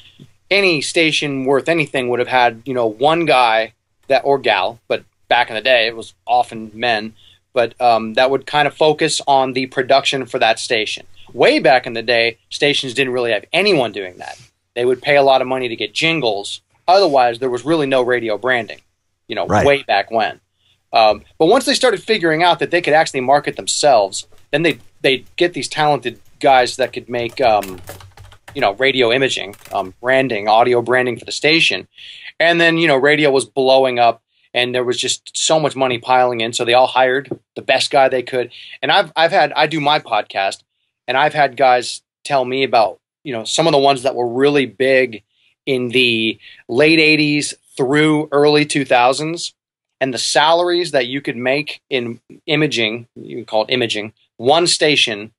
any station worth anything would have had, you know, one guy that or gal, but back in the day it was often men, but um, that would kind of focus on the production for that station. Way back in the day, stations didn't really have anyone doing that. They would pay a lot of money to get jingles. Otherwise, there was really no radio branding. You know, Right. way back when. Um, but once they started figuring out that they could actually market themselves, then they they get these talented guys that could make um, you know radio imaging, um, branding, audio branding for the station, and then you know radio was blowing up, and there was just so much money piling in, so they all hired the best guy they could. And I've I've had I do my podcast, and I've had guys tell me about you know some of the ones that were really big in the late '80s through early 2000s and the salaries that you could make in imaging, you can call it imaging, one station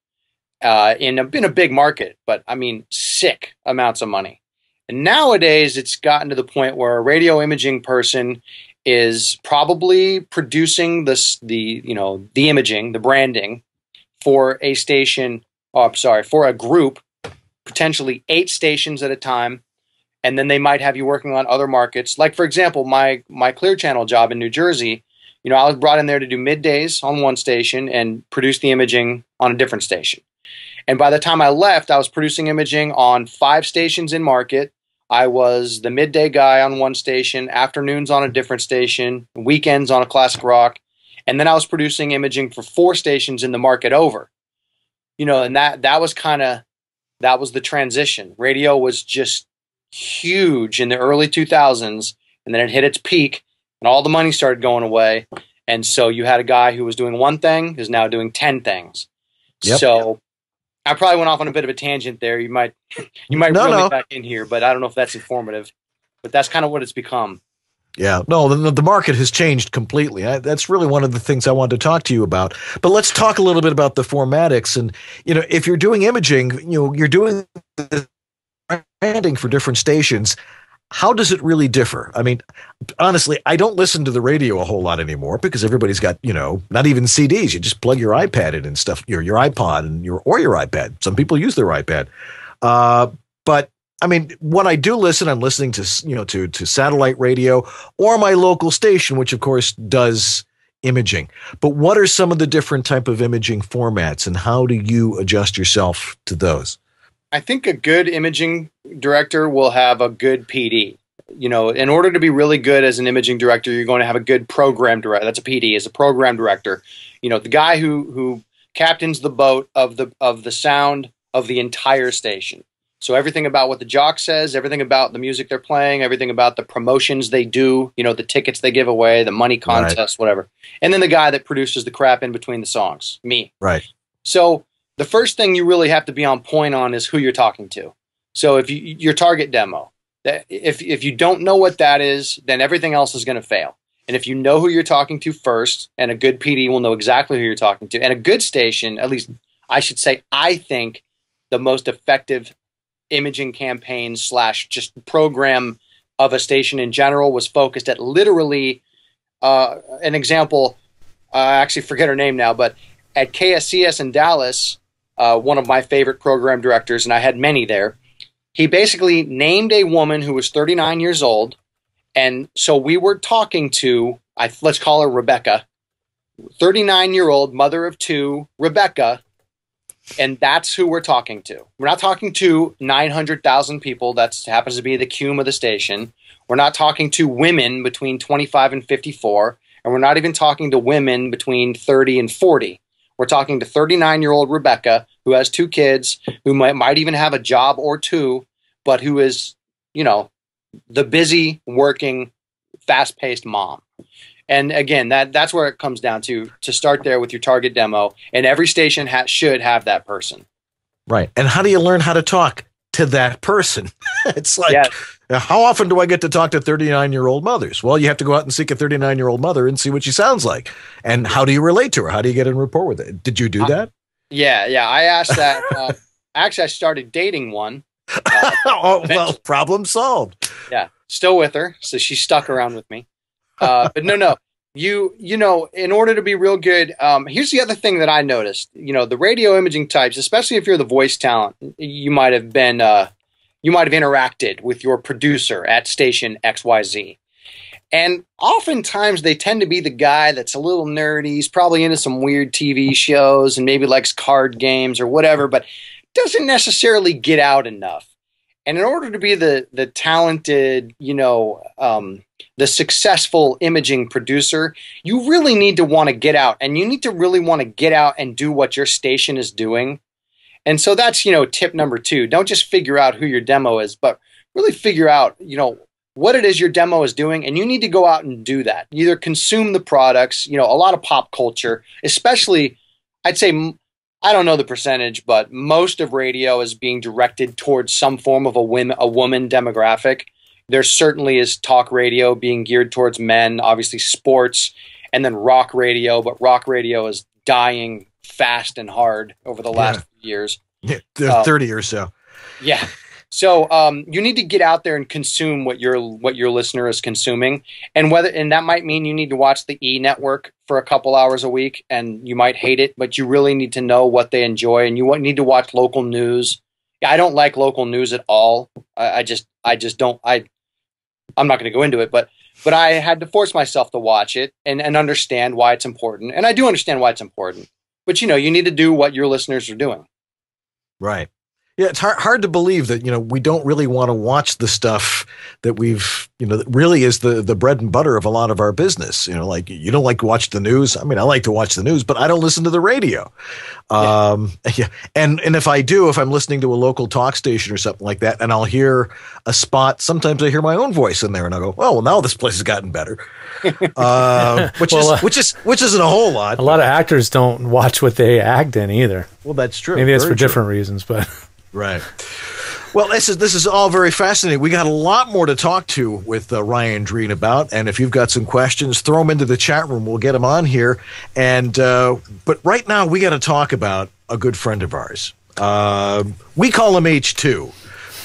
uh, in, a, in a big market, but I mean, sick amounts of money. And nowadays, it's gotten to the point where a radio imaging person is probably producing this, the you know the imaging, the branding for a station. Oh, I'm sorry, for a group, potentially eight stations at a time and then they might have you working on other markets. Like for example, my my Clear Channel job in New Jersey, you know, I was brought in there to do middays on one station and produce the imaging on a different station. And by the time I left, I was producing imaging on five stations in market. I was the midday guy on one station, afternoons on a different station, weekends on a classic rock, and then I was producing imaging for four stations in the market over. You know, and that that was kind of that was the transition. Radio was just huge in the early 2000s and then it hit its peak and all the money started going away and so you had a guy who was doing one thing is now doing 10 things Yep. so i probably went off on a bit of a tangent there you might you might No, reel no. me back in here but i don't know if that's informative but that's kind of what it's become Yeah, no, the, the market has changed completely. I, that's really one of the things I wanted to talk to you about. But let's talk a little bit about the formatics. And you know, if you're doing imaging, you know, you're doing the branding for different stations. How does it really differ? I mean, honestly, I don't listen to the radio a whole lot anymore because everybody's got you know not even CDs. You just plug your iPad in and stuff, your your iPod and your or your iPad. Some people use their iPad, uh, but I mean, when I do listen, I'm listening to you know to to satellite radio or my local station, which of course does imaging. But what are some of the different type of imaging formats, and how do you adjust yourself to those? I think a good imaging director will have a good PD. You know, in order to be really good as an imaging director, you're going to have a good program director. That's a PD, is a program director. You know, the guy who who captains the boat of the of the sound of the entire station. So everything about what the jock says, everything about the music they're playing, everything about the promotions they do, you know, the tickets they give away, the money contests, whatever. And then the guy that produces the crap in between the songs, me. Right. So the first thing you really have to be on point on is who you're talking to. So if you your target demo, that if if you don't know what that is, then everything else is going to fail. And if you know who you're talking to first, and a good PD will know exactly who you're talking to, and a good station, at least I should say, I think the most effective imaging campaign slash just program of a station in general was focused at literally uh, an example. I actually forget her name now, but at KSCS in Dallas, uh, one of my favorite program directors, and I had many there. He basically named a woman who was 39 years old, and so we were talking to, I, let's call her Rebecca, 39 year old mother of two, Rebecca, and that's who we're talking to. We're not talking to 900,000 people. That happens to be the cume of the station. We're not talking to women between 25 and 54, and we're not even talking to women between 30 and 40. We're talking to 39 year old Rebecca who has two kids, who might, might even have a job or two, but who is, you know, the busy, working, fast paced mom. And again, that that's where it comes down to to start there with your target demo, and every station ha- should have that person. Right. And how do you learn how to talk to that person? it's like, Yes. uh, how often do I get to talk to 39 year old mothers? Well, you have to go out and seek a 39 year old mother and see what she sounds like. And how do you relate to her? How do you get in rapport with it? Did you do that? Yeah, yeah. I asked that. Uh, actually, I started dating one. oh, well, problem solved. Yeah, still with her, so she stuck around with me. Uh, but no, no. You you know, in order to be real good, um, here's the other thing that I noticed. You know, the radio imaging types, especially if you're the voice talent, you might have been uh, you might have interacted with your producer at station XYZ. And oftentimes they tend to be the guy that's a little nerdy. He's probably into some weird TV shows and maybe likes card games or whatever, but doesn't necessarily get out enough. And in order to be the the talented, you know, um, the successful imaging producer, you really need to want to get out, and you need to really want to get out and do what your station is doing. And so that's you know tip number two. Don't just figure out who your demo is, but really figure out you know what it is your demo is doing, and you need to go out and do that. Either consume the products, you know, a lot of pop culture, especially, I'd say. I don't know the percentage, but most of radio is being directed towards some form of a women, a woman demographic. There certainly is talk radio being geared towards men, obviously sports, and then rock radio. But rock radio is dying fast and hard over the last Yeah. few years. Yeah, Um, 30 or so. Yeah. So um, you need to get out there and consume what your what your listener is consuming, and whether and that might mean you need to watch the E network for a couple hours a week, and you might hate it, but you really need to know what they enjoy, and you need to watch local news. I don't like local news at all. I, I just I just don't. I I'm not going to go into it, but but I had to force myself to watch it and and understand why it's important, and I do understand why it's important. But you know, you need to do what your listeners are doing. Right. Yeah, it's hard, hard to believe that you know we don't really want to watch the stuff that we've you know that really is the the bread and butter of a lot of our business. You know, like you don't like to watch the news. I mean, I like to watch the news, but I don't listen to the radio. Um, yeah, and and if I do, if I'm listening to a local talk station or something like that, and I'll hear a spot, sometimes I hear my own voice in there, and I go, "Oh, well, now this place has gotten better," uh, which Well, is uh, which is which isn't a whole lot. A lot of actors don't watch what they act in either. Well, that's true. Maybe it's Very for true. different reasons, but Right. Well, this is this is all very fascinating. We got a lot more to talk to with uh, Ryan Drean about, and if you've got some questions, throw them into the chat room. We'll get them on here. And uh, but right now, we got to talk about a good friend of ours. Um we call him H two,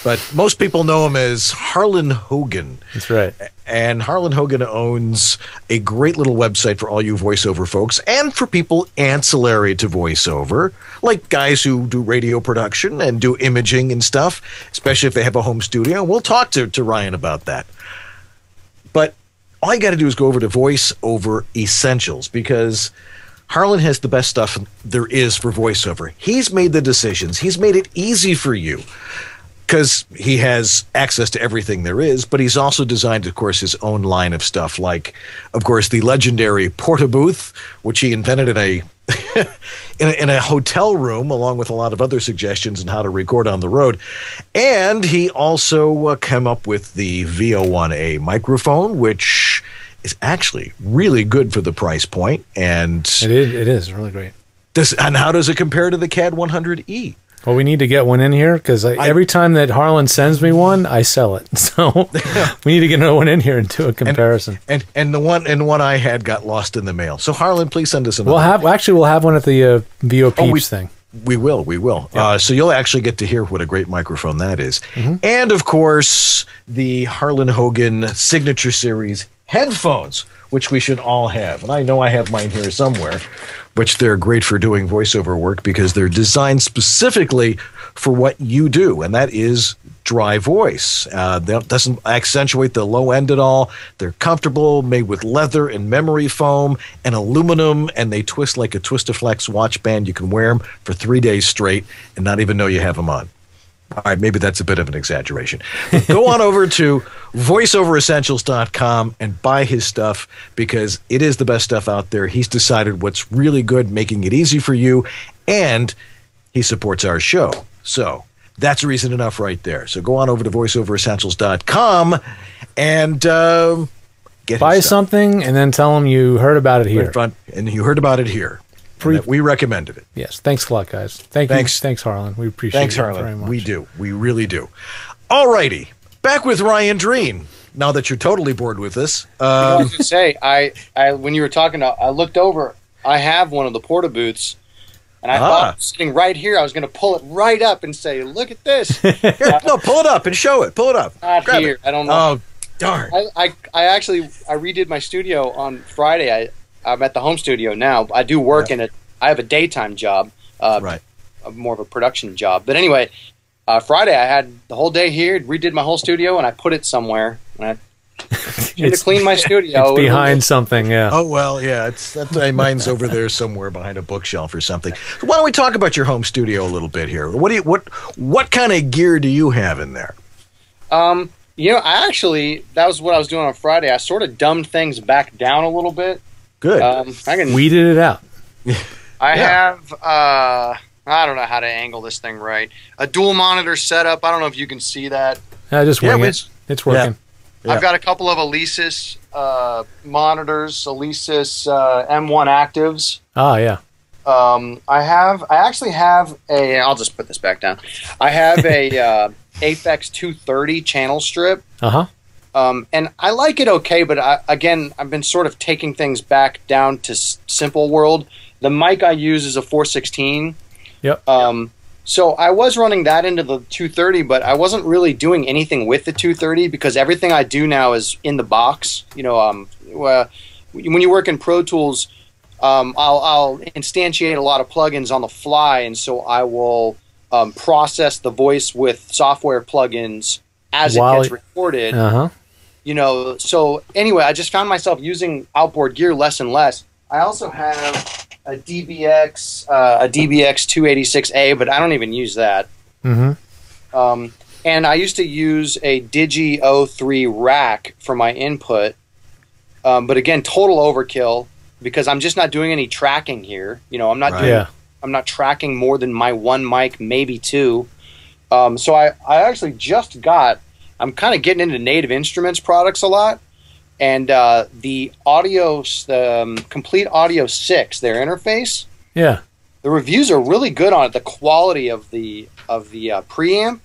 but most people know him as Harlan Hogan. That's right. And Harlan Hogan owns a great little website for all you voiceover folks and for people ancillary to voiceover, like guys who do radio production and do imaging and stuff, especially if they have a home studio. We'll talk to, to Ryan about that. But all you got to do is go over to VoiceOver Essentials because Harlan has the best stuff there is for voiceover. He's made the decisions, he's made it easy for you because he has access to everything there is, but he's also designed, of course, his own line of stuff, like, of course, the legendary Porta Booth, which he invented in a in a, in a hotel room, along with a lot of other suggestions on how to record on the road. And he also uh, came up with the VO1A microphone, which is actually really good for the price point. And it is it is really great. does and how does it compare to the CAD 100E? Well, we need to get one in here because every time that Harlan sends me one, I sell it. So we need to get another one in here and do a comparison. And and the one and the one I had got lost in the mail. So Harlan, please send us another. we'll have actually we'll have one at the uh, VO Peeps Oh, we- thing. We will, we will. Uh, so you'll actually get to hear what a great microphone that is. Mm-hmm. And of course, the Harlan Hogan Signature Series headphones, which we should all have. And I know I have mine here somewhere, which they're great for doing voiceover work because they're designed specifically for what you do, and that is dry voice. Uh, that doesn't accentuate the low end at all. They're comfortable, made with leather and memory foam and aluminum, and they twist like a Twist-O-Flex watch band. You can wear them for three days straight and not even know you have them on. All right, maybe that's a bit of an exaggeration. But go on over to voiceoveressentials.com and buy his stuff because it is the best stuff out there. He's decided what's really good, making it easy for you, and he supports our show. So that's reason enough right there. So go on over to voiceoveressentials.com and um, Get Buy something and then tell them you heard about it here. And you heard about it here. And Pre- that we recommended it. Yes. Thanks a lot, guys. Thank Thanks. you. Thanks, Harlan. We appreciate Thanks, it very Harlan. much. We do. We really do. All righty. Back with Ryan Drean. Now that you're totally bored with this. I Um, was gonna say, I, I when you were talking, I looked over. I have one of the Porta Booths, and I Ah. thought sitting right here, I was going to pull it right up and say, "Look at this." here, no, pull it up and show it. Pull it up. Not Grab here. it. I don't know. Oh, darn. I, I, I actually I redid my studio on Friday. I I'm at the home studio now. I do work in it. I have a daytime job. Uh, right. More of a production job. But anyway, uh, Friday I had the whole day here. Redid my whole studio, and I put it somewhere. And I should have cleaned my studio. It's behind something. Yeah. Oh well, yeah. It's that's mine's over there somewhere behind a bookshelf or something. Why don't we talk about your home studio a little bit here? What do you what what kind of gear do you have in there? Um, you know, I actually that was what I was doing on Friday. I sort of dumbed things back down a little bit. Good. Um, I can. Weeded it out. I Yeah. have. Uh, I don't know how to angle this thing right. A dual monitor setup. I don't know if you can see that. Yeah, just Yeah, wing we- it. It's working. Yeah. I've got a couple of Alesis uh, monitors, Alesis uh, M1 actives. Ah, yeah. Um, I have. I actually have a. I'll just put this back down. I have a uh, Aphex 230 channel strip. Uh huh. Um, and I like it okay, but I, again, I've been sort of taking things back down to s- simple world. The mic I use is a 416. Yep. Um, so I was running that into the 230, but I wasn't really doing anything with the 230 because everything I do now is in the box. You know, um, well, when you work in Pro Tools, um, I'll, I'll instantiate a lot of plugins on the fly, and so I will um, process the voice with software plugins as While it gets recorded Uh huh. You know so anyway i just found myself using outboard gear less and less. I also have a dbx uh, a dbx 286a but i don't even use that. Mm-hmm. um, and i used to use a digi 03 rack for my input. Um, but again total overkill because i'm just not doing any tracking here. You know i'm not doing Yeah. i'm not tracking more than my one mic maybe two. Um, so I, I actually just got i'm kind of getting into native instruments products a lot and uh, the audio um, Komplete Audio 6 their interface Yeah. the reviews are really good on it the quality of the of the uh, preamp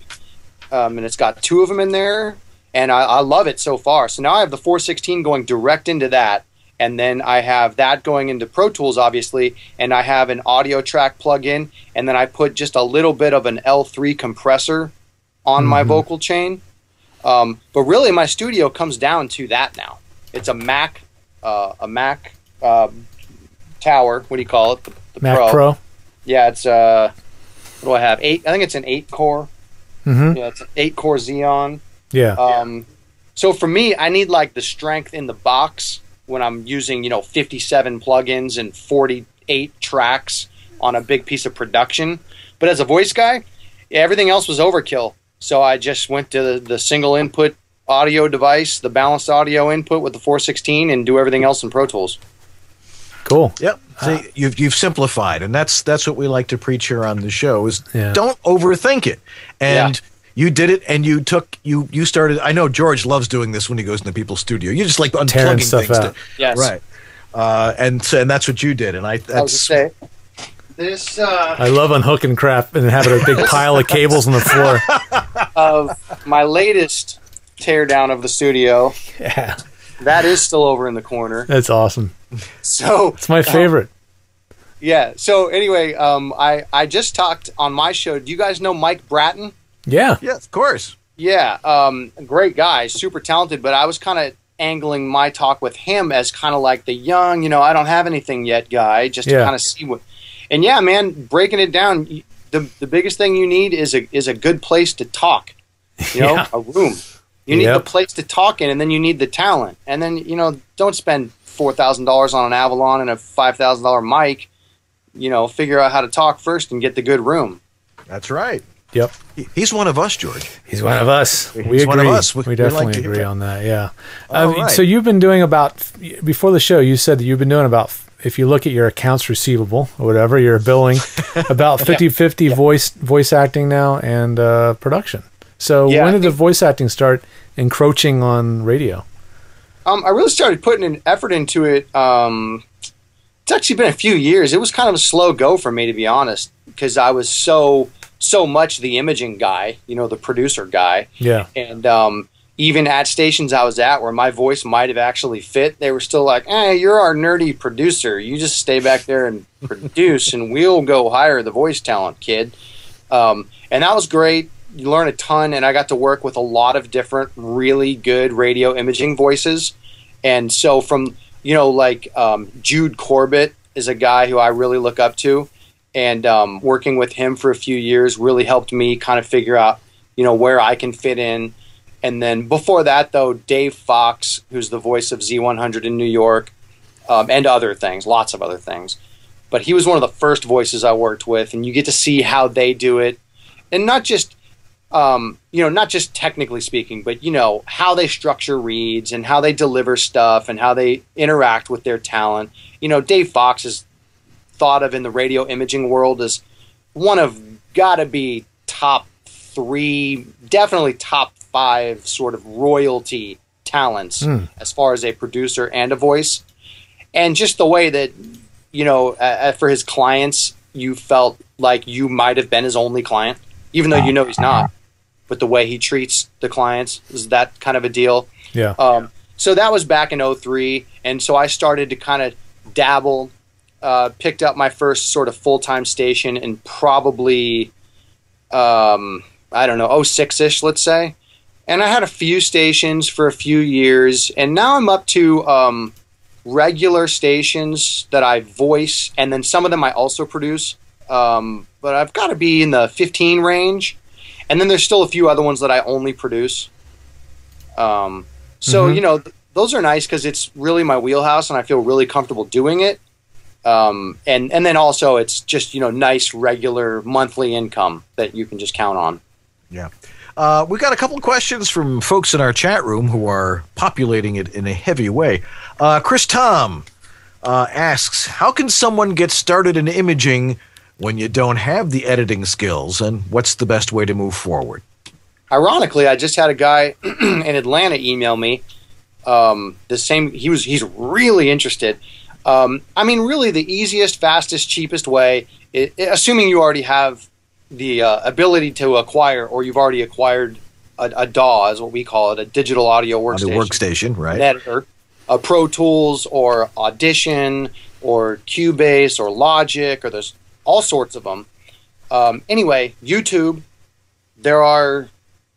um, and it's got two of them in there and I, I love it so far so now i have the 416 going direct into that and then i have that going into pro tools obviously and i have an audio track plug-in and then i put just a little bit of an l3 compressor on my vocal chain um, but really my studio comes down to that now it's a mac uh, a mac uh, tower what do you call it the, the Mac Pro. yeah, it's uh, what do I have? Eight. I think it's an eight core. Mm-hmm. Yeah, it's an eight core Xeon. Yeah. Um, so for me, I need like the strength in the box when I'm using you know 57 plugins and 48 tracks on a big piece of production. But as a voice guy, everything else was overkill. So I just went to the, the single input audio device, the balanced audio input with the 416, and do everything else in Pro Tools. Cool. Yep. See, you've you've simplified, and that's that's what we like to preach here on the show: is Yeah. don't overthink it. And Yeah. you did it, and you took you you started. I know George loves doing this when he goes into people's studio. You just like unplugging Tearing stuff things. out. To, Yes. Right. Uh, and so, and that's what you did, and I I was that's to say this. Uh, I love unhooking crap and having a big pile of cables on the floor. of my latest teardown of the studio. Yeah. That is still over in the corner. That's awesome. So It's my favorite. yeah. So anyway, um, I I just talked on my show. Do you guys know Mike Bratton? Yeah. yeah, of course. Yeah, um, great guy, super talented. But I was kind of angling my talk with him as kind of like the young, you know, I don't have anything yet guy, just to Yeah. kind of see what. And yeah, man, breaking it down, the the biggest thing you need is a is a good place to talk. You know, Yeah. a room. You need Yep. the place to talk in, and then you need the talent. And then you know, don't spend four thousand dollars on an Avalon and a five thousand dollar mic. You know, figure out how to talk first and get the good room. That's right. Yep. He's one of us, George. He's one of us. He's we agree. one of us. We- We, we definitely like agree on that. Yeah. All I right. So you've been doing about before the show. You said that you've been doing about if you look at your accounts receivable or whatever you're billing about 50-50 voice voice acting now and uh, production. So Yeah, when did the voice acting start encroaching on radio? Um, I really started putting an effort into it. Um, it's actually been a few years. It was kind of a slow go for me, to be honest, because I was so so much the imaging guy, you know, the producer guy. Yeah. And um, even at stations I was at where my voice might have actually fit, they were still like, "Hey, you're our nerdy producer. You just stay back there and produce, and we'll go hire the voice talent, kid." Um, and that was great. You learn a ton, and I got to work with a lot of different, really good radio imaging voices. And so, from you know, like um, Jude Corbett is a guy who I really look up to, and um, working with him for a few years really helped me kind of figure out, you know, where I can fit in. And then before that, though, Dave Foxx, who's the voice of Z100 in New York, um, and other things, lots of other things. But he was one of the first voices I worked with, and you get to see how they do it, and not just, um, you know, not just technically speaking, but you know how they structure reads and how they deliver stuff and how they interact with their talent. You know, Dave Foxx is thought of in the radio imaging world as one of gotta be top three, definitely top five sort of royalty talents Hmm. as far as a producer and a voice. And just the way that, you know, uh, for his clients, you felt like you might have been his only client, even though you know he's not. But the way he treats the clients is that kind of a deal. Yeah. Um, so that was back in 03. And so I started to kind of dabble, uh, picked up my first sort of full time station in probably, um, I don't know, 06 ish, let's say. And I had a few stations for a few years. And now I'm up to um, regular stations that I voice. And then some of them I also produce. Um, but I've got to be in the 15 range. And then there's still a few other ones that I only produce. Um, so Mhm. you know, th- those are nice because it's really my wheelhouse, and I feel really comfortable doing it. Um, and and then also it's just you know nice regular monthly income that you can just count on. Yeah. Uh, we got a couple of questions from folks in our chat room who are populating it in a heavy way. Uh, Chris Tom uh, asks, "How can someone get started in imaging when you don't have the editing skills, and what's the best way to move forward?" Ironically, I just had a guy in Atlanta email me. Um, the same. He was. He's really interested. Um, I mean, really, the easiest, fastest, cheapest way, i i- assuming you already have the uh, ability to acquire, or you've already acquired a, a DAW, is what we call it, a digital audio On the workstation. workstation, right? an editor, a Pro Tools or Audition or Cubase or Logic or there's all sorts of them. Um, anyway, YouTube, there are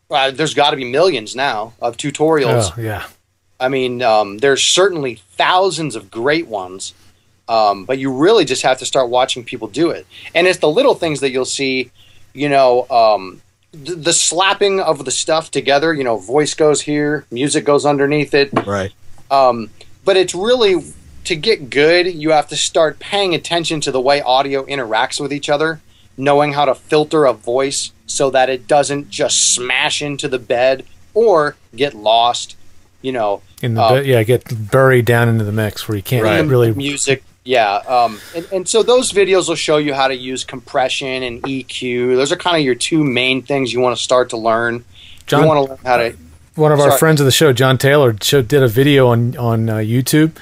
uh, there's got to be millions now of tutorials. Oh, yeah. I mean, um, there's certainly thousands of great ones, um, but you really just have to start watching people do it. And it's the little things that you'll see, you know, um, th- the slapping of the stuff together. You know, voice goes here, music goes underneath it. Right. Um, but it's really to get good, you have to start paying attention to the way audio interacts with each other, knowing how to filter a voice so that it doesn't just smash into the bed or get lost. You know, In the uh, yeah, get buried down into the mix where you can't Right. really. music. Yeah, um, and, and so those videos will show you how to use compression and EQ. Those are kind of your two main things you want to start to learn. John- you want to learn how to. One of our Sorry. friends of the show, John Taylor, show, did a video on on uh, YouTube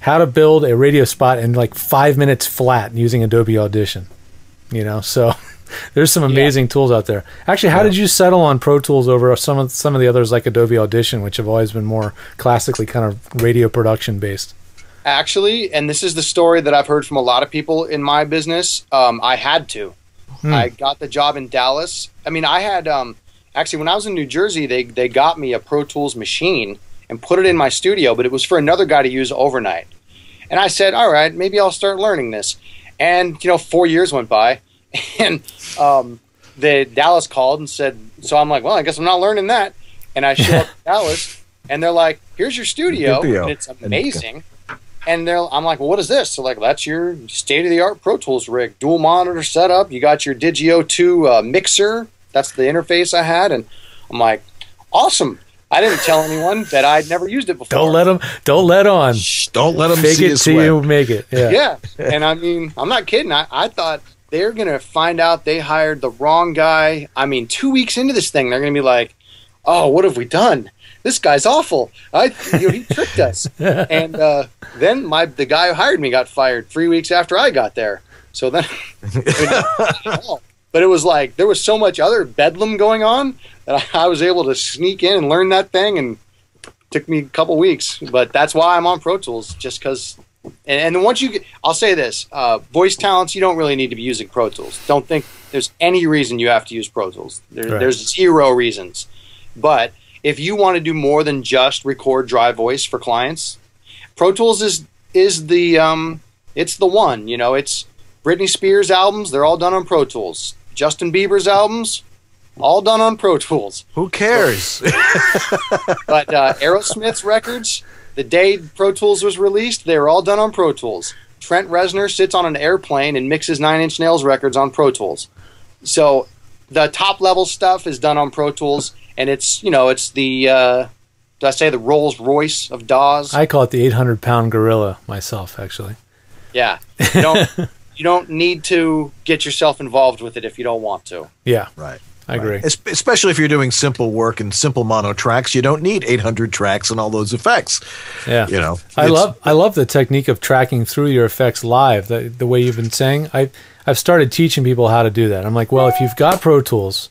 how to build a radio spot in like five minutes flat using Adobe Audition. You know, so there's some amazing tools out there. Actually, how did you settle on Pro Tools over some of some of the others like Adobe Audition, which have always been more classically kind of radio production based? Actually, and this is the story that I've heard from a lot of people in my business. Um, I had to. Hmm. I got the job in Dallas. I mean, I had um, actually when I was in New Jersey, they they got me a Pro Tools machine and put it in my studio, but it was for another guy to use overnight. And I said, all right, maybe I'll start learning this. And you know, four years went by, and um, the Dallas called and said, so I'm like, well, I guess I'm not learning that. And I show up to Dallas, and they're like, here's your studio, Studio. and it's amazing. And they're, I'm like, well, what is this? So like, that's your state of the art Pro Tools rig, dual monitor setup. You got your Digio 2 uh, mixer. That's the interface I had, and I'm like, awesome. I didn't tell anyone that I'd never used it before. Don't let them. Don't let on. Don't let 'em Fake see it you till you make it. Yeah. Yeah. and I mean, I'm not kidding. I, I thought they're going to find out they hired the wrong guy. I mean, two weeks into this thing, they're going to be like, oh, what have we done? this guy's awful. I, you know, he tricked us. and uh, then my the guy who hired me got fired three weeks after I got there. So then, but it was like there was so much other bedlam going on that I, I was able to sneak in and learn that thing, and it took me a couple weeks. But that's why I'm on Pro Tools, just because. And, and once you get, I'll say this: uh, voice talents, you don't really need to be using Pro Tools. Don't think there's any reason you have to use Pro Tools. There, Right. There's zero reasons. But if you want to do more than just record dry voice for clients, Pro Tools is is the um, it's the one. You know, it's Britney Spears albums; they're all done on Pro Tools. Justin Bieber's albums, all done on Pro Tools. Who cares? but uh, Aerosmith's records, the day Pro Tools was released, they were all done on Pro Tools. Trent Reznor sits on an airplane and mixes Nine Inch Nails records on Pro Tools. So the top level stuff is done on Pro Tools, and it's you know it's the uh, did I say the Rolls Royce of DAWs? I call it the 800 pound gorilla myself, actually. yeah, you don't you don't need to get yourself involved with it if you don't want to. Yeah. Right. I agree. Es- Especially if you're doing simple work and simple mono tracks, you don't need 800 tracks and all those effects. Yeah. You know, I love I love the technique of tracking through your effects live. The the way you've been saying, I I've started teaching people how to do that. I'm like, well, if you've got Pro Tools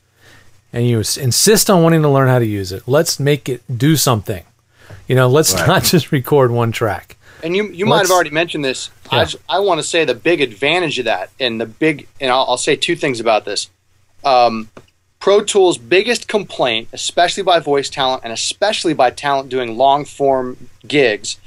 and you insist on wanting to learn how to use it, let's make it do something. You know, let's Right. not just record one track. And you you might Let's- have already mentioned this. I, Yeah. I want to say the big advantage of that, and the big, and I'll, I'll say two things about this. Um, Pro Tools' biggest complaint, especially by voice talent and especially by talent doing long form gigs,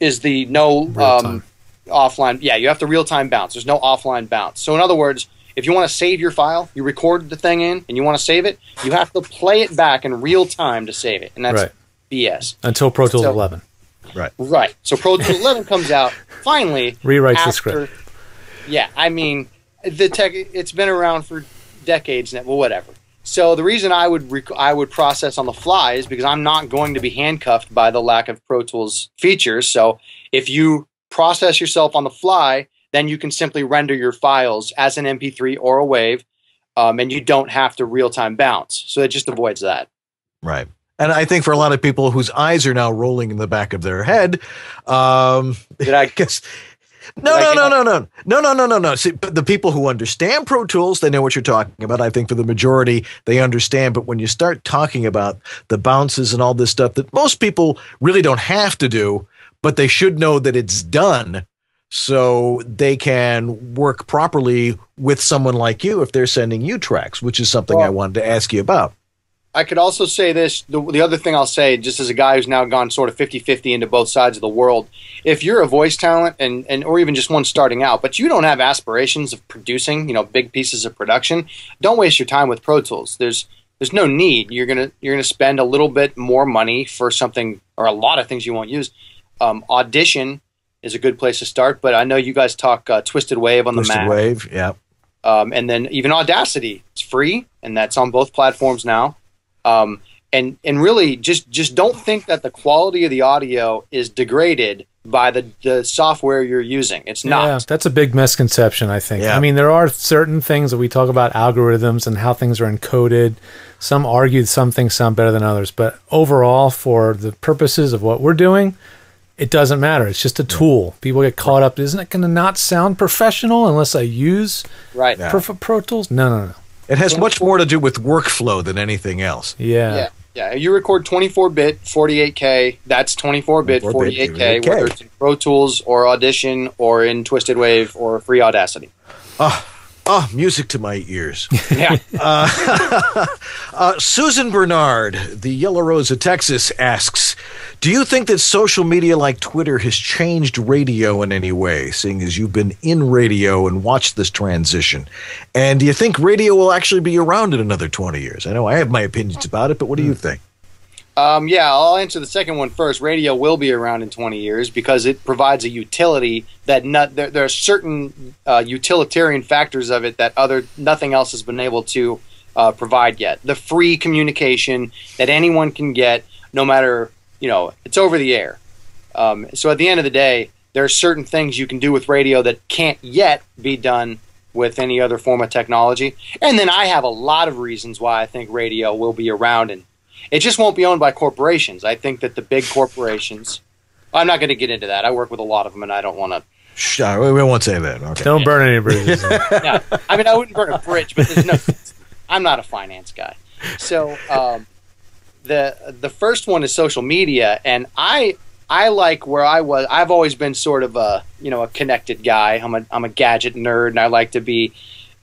is the no um, offline. Yeah, you have to real time bounce. There's no offline bounce. So in other words, if you want to save your file, you record the thing in, and you want to save it, you have to play it back in real time to save it, and that's Right. BS. Until Pro Tools So- 11. Right. Right. So Pro Tools 11 comes out finally. Rewrites the script. Yeah, I mean, the tech. It's been around for decades now. Well, whatever. So the reason I would rec- I would process on the fly is because I'm not going to be handcuffed by the lack of Pro Tools features. So if you process yourself on the fly, then you can simply render your files as an MP3 or a wave, um, and you don't have to real time bounce. So it just avoids that. Right. And I think for a lot of people whose eyes are now rolling in the back of their head, um, Did I guess? No, no, no, no, no, no, no, no, no, no. See, but the people who understand Pro Tools, they know what you're talking about. I think for the majority, they understand. But when you start talking about the bounces and all this stuff that most people really don't have to do, but they should know that it's done so they can work properly with someone like you if they're sending you tracks, which is something I wanted to ask you about. I could also say this. The, the other thing I'll say, just as a guy who's now gone sort of 50 50 into both sides of the world, if you're a voice talent and, and or even just one starting out, but you don't have aspirations of producing, you know, big pieces of production, don't waste your time with Pro Tools. There's there's no need. You're gonna you're gonna spend a little bit more money for something or a lot of things you won't use. Um, Audition is a good place to start, but I know you guys talk uh, Twisted Wave on Twisted the Mac. Wave, yeah. Um, and then even Audacity, it's free, and that's on both platforms now. Um, and and really, just just don't think that the quality of the audio is degraded by the the software you're using. It's not. Yeah, that's a big misconception, I think. I mean, there are certain things that we talk about algorithms and how things are encoded. Some argue some things sound better than others, but overall, for the purposes of what we're doing, it doesn't matter. It's just a tool. People get caught up. Isn't it going to not sound professional unless I use right Yeah. Pro, Pro Tools? No, no, no. It has much more to do with workflow than anything else. Yeah. Yeah. Yeah, you record 24 bit 48K. That's 24 bit 48K, 48K. whether it's in Pro Tools or Audition or in Twisted Wave or free Audacity. Ah, ah, music to my ears. Yeah. Uh, uh, Susan Bernard, the Yellow Rose of Texas, asks Do you think that social media like Twitter has changed radio in any way, seeing as you've been in radio and watched this transition? And do you think radio will actually be around in another 20 years? I know I have my opinions about it, but what do you think? Um, yeah, I'll answer the second one first. Radio will be around in 20 years because it provides a utility that not, there, there are certain uh, utilitarian factors of it that other nothing else has been able to uh, provide yet. The free communication that anyone can get, no matter you know, it's over the air. Um, so at the end of the day, there are certain things you can do with radio that can't yet be done with any other form of technology. And then I have a lot of reasons why I think radio will be around in It just won't be owned by corporations. I think that the big corporations. I'm not going to get into that. I work with a lot of them, and I don't want to. Sure, we, we won't say that. Okay. Don't burn any bridges. yeah, I mean, I wouldn't burn a bridge, but there's no. I'm not a finance guy, so um, the the first one is social media, and I I like where I was. I've always been sort of a you know a connected guy. I'm a I'm a gadget nerd, and I like to be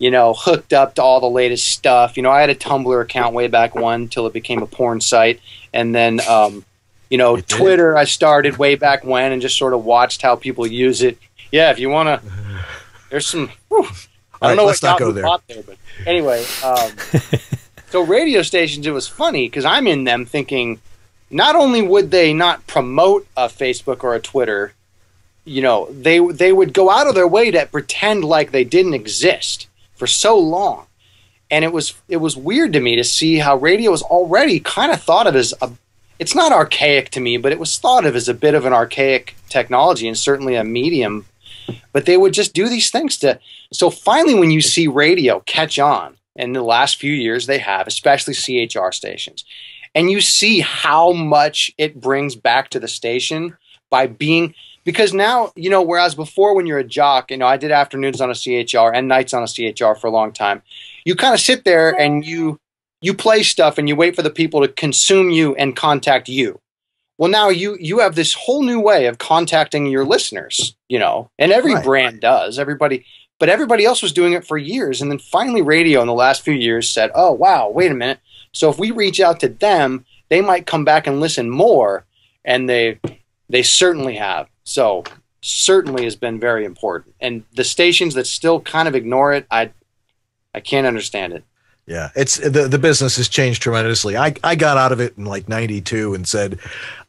you know hooked up to all the latest stuff. You know, I had a Tumblr account way back when till it became a porn site, and then um, you know Twitter I started way back when and just sort of watched how people use it. Yeah, if you want to, there's some. Whew, I don't right, know let's what not got go there. there, but anyway. Um, so radio stations, it was funny because I'm in them thinking, not only would they not promote a Facebook or a Twitter, you know, they they would go out of their way to pretend like they didn't exist for so long, and it was it was weird to me to see how radio was already kind of thought of as a. It's not archaic to me, but it was thought of as a bit of an archaic technology and certainly a medium. But they would just do these things to. So finally, when you see radio catch on, in the last few years they have, especially CHR stations. And you see how much it brings back to the station by being because now, you know, whereas before when you're a jock, you know, I did afternoons on a CHR and nights on a CHR for a long time. You kind of sit there and you you play stuff and you wait for the people to consume you and contact you. Well, now you you have this whole new way of contacting your listeners, you know, and every Right. brand does. Everybody but everybody else was doing it for years. And then finally, radio in the last few years said, oh, wow, wait a minute. So if we reach out to them, they might come back and listen more. And they, they certainly have. So certainly has been very important. And the stations that still kind of ignore it, I, I can't understand it. Yeah, it's the the business has changed tremendously. I I got out of it in like '92 and said,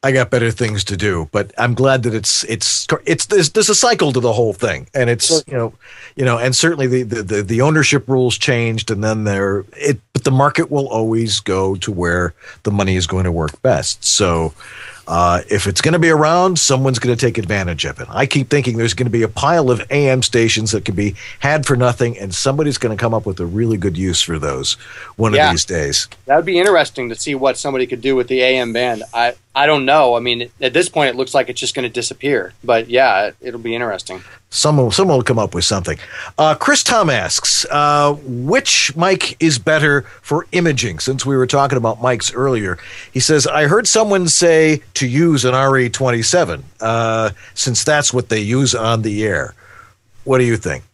I got better things to do. But I'm glad that it's it's it's there's, there's a cycle to the whole thing, and it's you know you know, and certainly the the the, the ownership rules changed, and then there it. But the market will always go to where the money is going to work best. So. Uh, if it's going to be around, someone's going to take advantage of it. I keep thinking there's going to be a pile of AM stations that can be had for nothing, and somebody's going to come up with a really good use for those one Yeah. of these days. That would be interesting to see what somebody could do with the AM band. I, I don't know. I mean, at this point, it looks like it's just going to disappear. But yeah, it, it'll be interesting. Someone, someone will come up with something. Uh, Chris Tom asks, uh, which mic is better for imaging? Since we were talking about mics earlier, he says, I heard someone say to use an RE27, uh, since that's what they use on the air. What do you think?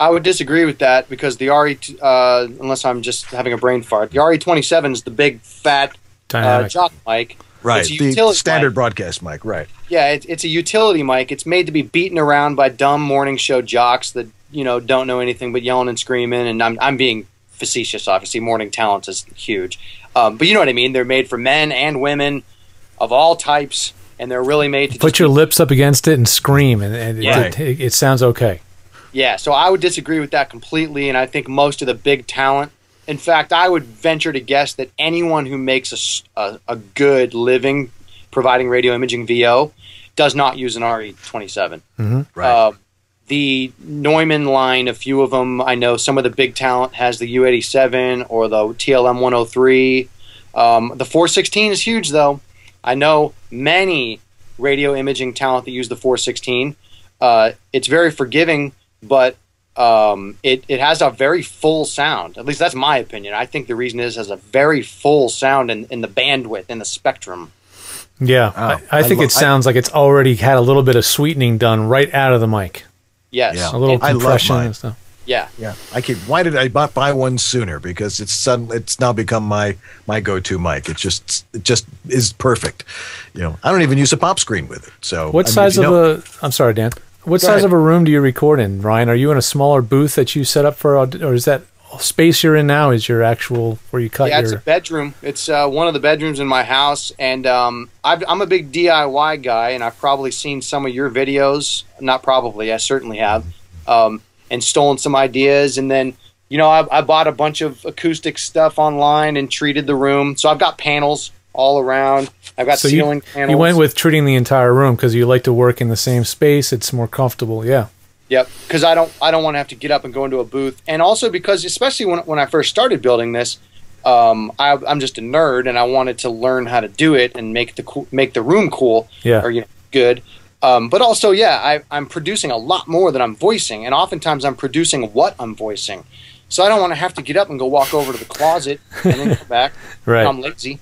I would disagree with that because the RE, uh, unless I'm just having a brain fart, the RE27 is the big fat uh, Dynamic. jock mic. Right, It's a the standard mic. broadcast mic, right. Yeah, it, it's a utility mic. It's made to be beaten around by dumb morning show jocks that you know don't know anything but yelling and screaming. And I'm I'm being facetious. Obviously, morning talent is huge, um, but you know what I mean. They're made for men and women of all types, and they're really made to Put your lips up against it and scream, and, and Yeah. it, it, it sounds okay. Yeah, so I would disagree with that completely, and I think most of the big talent. In fact, I would venture to guess that anyone who makes a a good living providing radio imaging VO does not use an RE27. Mm-hmm. Right. Uh, the Neumann line, a few of them, I know some of the big talent has the U87 or the TLM 103. Um, the 416 is huge, though. I know many radio imaging talent that use the 416. Uh, it's very forgiving, but um, it, it has a very full sound. At least that's my opinion. I think the reason is it has a very full sound in, in the bandwidth, in the spectrum. Yeah, I, I I think lo- it sounds like it's already had a little bit of sweetening done right out of the mic. Yes. a little It- I love compression and stuff. Yeah. Yeah, I keep. Why did I not buy one sooner? Because it's sudden. It's now become my my go to mic. It just it just is perfect. You know, I don't even use a pop screen with it. So What I size if you of know- a? I'm sorry, Dan. What Go size ahead. of a room do you record in, Ryan? Are you in a smaller booth that you set up for, or is that space you're in now? Is your actual where you cut yeah, it's a bedroom. It's uh, one of the bedrooms in my house, and um, I've, I'm a big DIY guy, and I've probably seen some of your videos. Not probably, I certainly have, um, and stolen some ideas. And then, you know, I, I bought a bunch of acoustic stuff online and treated the room. So I've got panels all around. I've got so ceiling you, panels. you went with treating the entire room because you like to work in the same space. It's more comfortable. Yeah. Yep, because I don't I don't want to have to get up and go into a booth, and also because especially when when I first started building this, um, I, I'm just a nerd, and I wanted to learn how to do it and make the cool, make the room cool Yeah. or you know good. Um, but also, yeah, I, I'm producing a lot more than I'm voicing, and oftentimes I'm producing what I'm voicing. So I don't want to have to get up and go walk over to the closet and then come back. Right. I'm lazy.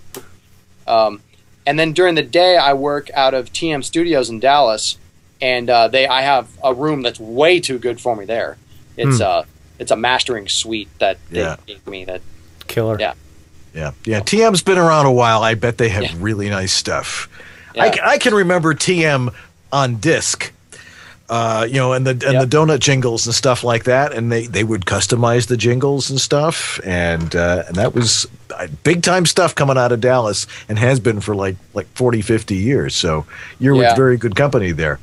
Um, and then during the day, I work out of TM Studios in Dallas, and uh, they I have a room that's way too good for me there. It's Hmm. uh it's a mastering suite that they Yeah. gave me. That Killer. Yeah. Yeah, yeah. TM's been around a while. I bet they have really nice stuff. I, Yeah. ca- I can remember TM on disc, uh, you know, and the and the donut jingles and stuff like that, and they they would customize the jingles and stuff, and uh, and that was uh, big time stuff coming out of Dallas, and has been for like like 40, 50 years. So you're Yeah. with very good company there.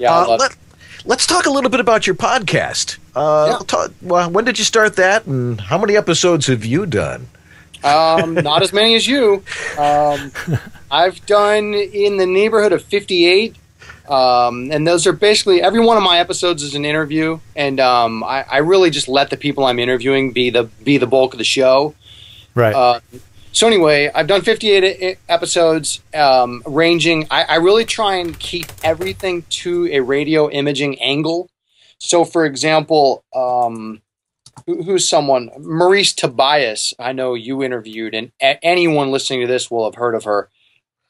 Yeah, Uh, let, let's talk a little bit about your podcast. Uh, talk, well, when did you start that, and how many episodes have you done? Um, not as many as you. Um, I've done in the neighborhood of 58. Um, and those are basically every one of my episodes is an interview, and um, I, I really just let the people I'm interviewing be the be the bulk of the show. Right. Uh, so anyway, I've done 58 e- episodes, um, ranging. I, I really try and keep everything to a radio imaging angle. So, for example, um, who, who's someone Marice Tobias? I know you interviewed, and a- anyone listening to this will have heard of her.